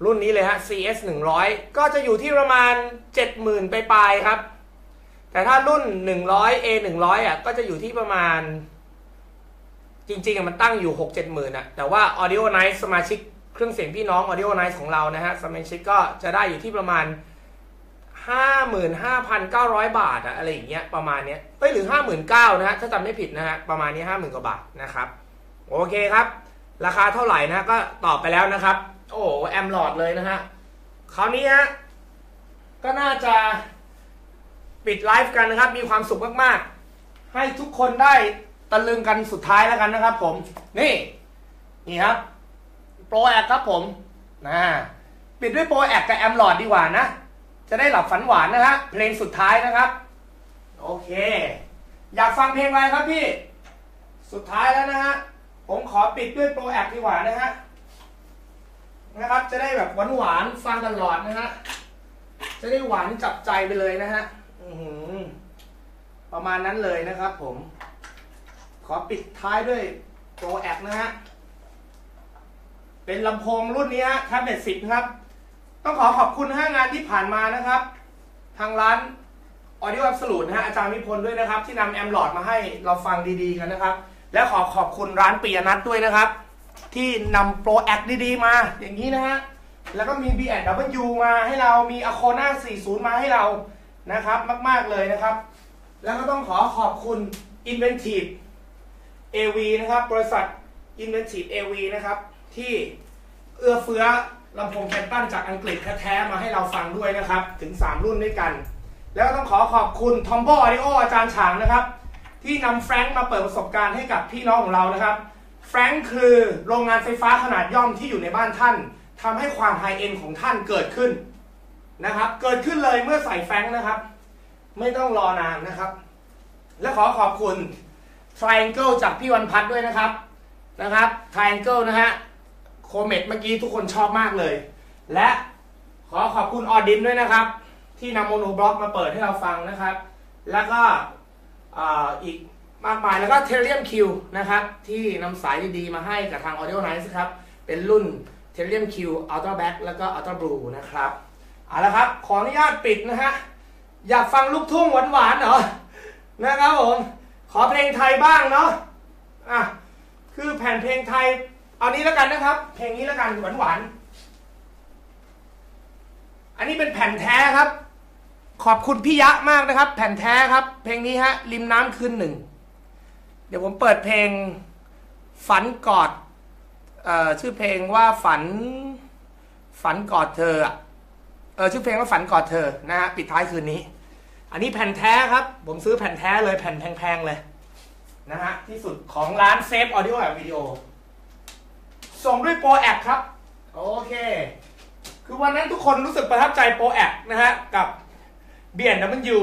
รุ่นนี้เลยฮะ CS 100 ก็จะอยู่ที่ประมาณ 70,000ไปปลายครับ แต่ถ้ารุ่น 100 A 100อะก็จะอยู่ที่ประมาณ จริงๆมันตั้งอยู่ 6 7หมื่นอะ แต่ว่า Audio Nice สมาชิกเครื่องเสียงพี่น้อง Audio Nice ของเรานะฮะ สมาชิกก็จะได้อยู่ที่ประมาณ 55,900 บาทอะอะไรอย่างเงี้ยประมาณเนี้ยเอ้ยหรือ 59,000นะฮะถ้าจำไม่ผิดนะฮะประมาณนี้ 50,000กว่าบาทนะครับโอเคครับ ราคาเท่าไหร่นะก็ตอบไปแล้วนะครับ โอ้โหแอมหลอดเลยนะฮะคราวนี้ฮะก็น่าจะปิดไลฟ์กันนะครับ มีความสุขมากๆ ให้ทุกคนได้ตะลึงกันสุดท้ายแล้วกันนะครับ ผม นี่ นี่ครับ ProAc ครับผมนะปิดด้วย ProAc กับแอมป์หลอดดีกว่านะ จะได้หลับฝันหวานนะฮะเพลงสุดท้ายนะครับ โอเค อยากฟังเพลงอะไรครับพี่ สุดท้ายแล้วนะฮะผมขอปิดด้วย ProAc ดีกว่านะฮะนะครับ จะได้แบบหวานหวานๆฟังตลอดนะฮะจะได้หวานจับใจไปเลยนะฮะประมาณนั้นเลยนะครับ ผม ขอปิดท้ายด้วยโปรแอคนะฮะเป็นลำโพงรุ่นนี้ฮะแท็บเล็ตสิบครับ ต้องขอขอบคุณห้างานที่ผ่านมานะครับ ทางร้าน Audio Absolute นะฮะอาจารย์วิพลด้วยนะครับ ที่นำแอมหลอดมาให้เราฟังดีๆกันนะครับ และขอขอบคุณร้านปียนัทด้วยนะครับ ที่นำโปรแอคดีๆ มาอย่างนี้นะฮะแล้วก็มี B&W มาให้เรามี a c o n a 40 มาให้เรานะครับ มากๆเลยนะครับ แล้วก็ต้องขอขอบคุณ Inventive AV นะครับ บริษัท Inventive AV นะครับ ที่เอื้อเฟื้อ ลำโพงแคนตันจากอังกฤษแท้ๆมาให้เราฟังด้วยนะครับ ถึง 3 รุ่นด้วยกัน แล้วต้องขอขอบคุณทอมโบออดิโออาจารย์ฉางนะครับ ที่นำแฟรงค์มาเปิดประสบการณ์ให้กับพี่น้องของเรานะครับแฟรงค์คือโรงงานไฟฟ้าขนาดย่อมที่อยู่ในบ้านท่านทำให้ความ hi-end ของท่านเกิดขึ้นนะครับ เกิดขึ้นเลยเมื่อใส่แฟรงค์นะครับ ไม่ต้องรอนานนะครับ และขอขอบคุณ Triangle จากพี่วันพัฒด้วยนะครับนะครับ Triangle นะฮะ Comete เมื่อกี้ทุกคนชอบมากเลย และขอขอบคุณออดินด้วยนะครับ ที่นำ monoblock มาเปิดให้เราฟังนะครับ แล้วก็อีกมากมายแล้วก็ Tellurium Qนะครับ ที่นำสายดีๆมาให้กับทาง Audio Nice ครับ เป็นรุ่นเทเ r ียมคิวอัลตร้าแบ็กแล้วก็อัลตร้าบลูนะครับเอาละครับ ขออนุญาตปิดนะฮะอยากฟังลูกทุ่งหวานๆเหรอนะครับผม ขอเพลงไทยบ้างเนาะอะคือแผ่นเพลงไทย เอานี้แล้วกันนะครับ เพลงนี้แล้วกันหวานๆอันนี้เป็นแผ่นแท้ครับ ขอบคุณพี่ยะมากนะครับ แผ่นแท้ครับ เพลงนี้ฮะริมน้ำคืนหนึ่ง เดี๋ยวผมเปิดเพลงฝันกอดเอ่อชื่อเพลงว่าฝันฝันกอดเธอเออชื่อเพลงว่าฝันกอดเธอนะฮะปิดท้ายคืนนี้ อันนี้แผ่นแท้ครับ ผมซื้อแผ่นแท้เลยแผ่นแพงๆเลยนะฮะที่สุดของร้านเซฟออดิโอแอบวิดีโอ ส่งด้วย ProAc ครับ โอเค คือวันนั้นทุกคนรู้สึกประทับใจ ProAc นะฮะ กับเบียนดับเบิลยู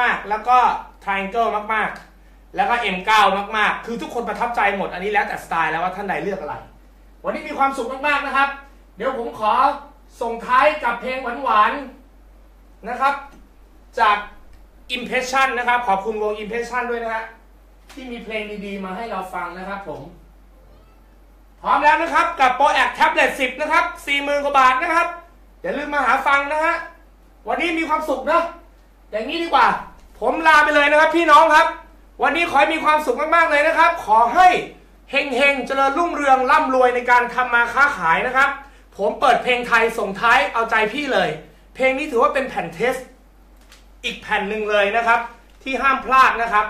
มากๆ แล้วก็ Triangle มากๆ แล้วก็ M9 มากๆ คือทุกคนประทับใจหมดอันนี้แล้วแต่สไตล์แล้วว่าท่านใดเลือกอะไร วันนี้มีความสุขมากๆนะครับ เดี๋ยวผมขอส่งท้ายกับเพลงหวานๆนะครับ จาก Impression นะครับ ขอบคุณวง Impression ด้วยนะฮะที่มีเพลงดีๆ มาให้เราฟังนะครับผม พร้อมแล้วนะครับกับโปรแอคแท็บเล็ต10นะครับ40,000กว่าบาทนะครับอย่าลืมมาหาฟังนะฮะวันนี้มีความสุขนะอย่างนี้ดีกว่า ผมลาไปเลยนะครับ พี่น้องครับ วันนี้ขอให้มีความสุขมากๆเลยนะครับ ขอให้เฮงเฮงเจริญรุ่งเรืองร่ำรวยในการทำมาค้าขายนะครับ ผมเปิดเพลงไทยส่งท้ายเอาใจพี่เลย เพลงนี้ถือว่าเป็นแผ่นเทส อีกแผ่นหนึ่งเลยนะครับ ที่ห้ามพลาดนะครับ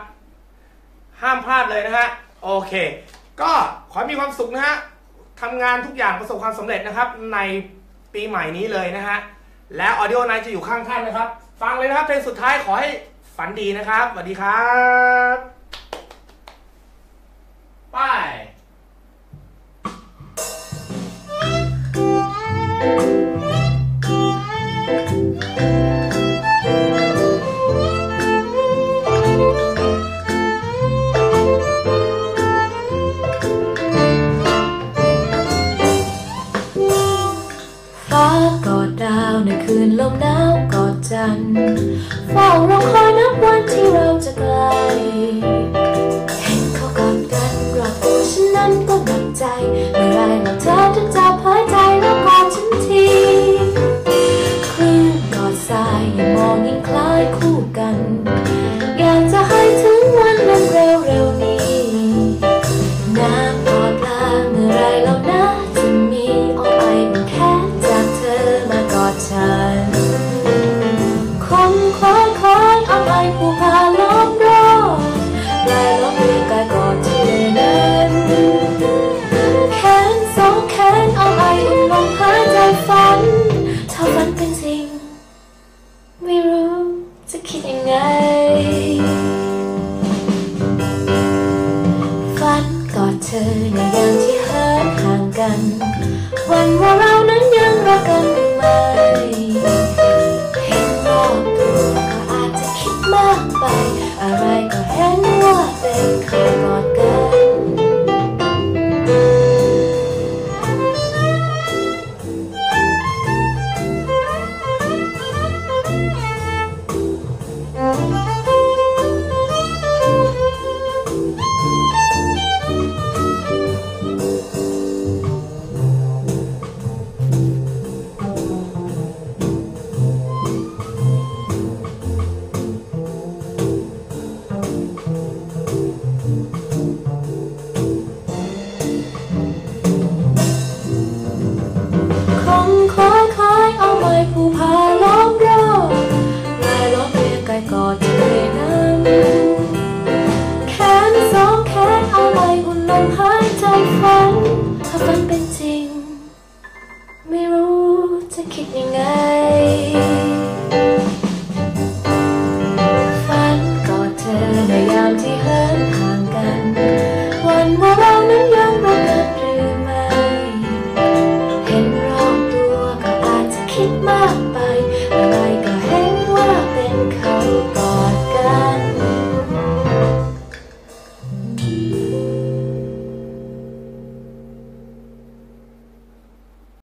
ห้ามพลาดเลยนะฮะโอเค ก็ อให้มีความสุขนะฮะทำงานทุกอย่างประสบความสำเร็จนะครับ ในปีใหม่นี้เลยนะฮะ และออดิโอไนจะอยู่ข้างท่านนะครับ ฟังเลยนะครับเพลงสุดท้ายขอให้ฝันดีนะครับสวัสดีครับไปฟ้ จันทร์เฝ้ารอคอยนับวันที่เราจะไกลเห็นเขากอดกันรอบตัวฉันนั้นก็หนักใจเมื่อไรเราเธอถึงจะเผยใจแล้วกอดฉันทีคลื่นกอดทรายยังมองยิ่งคล้ายคู่กัน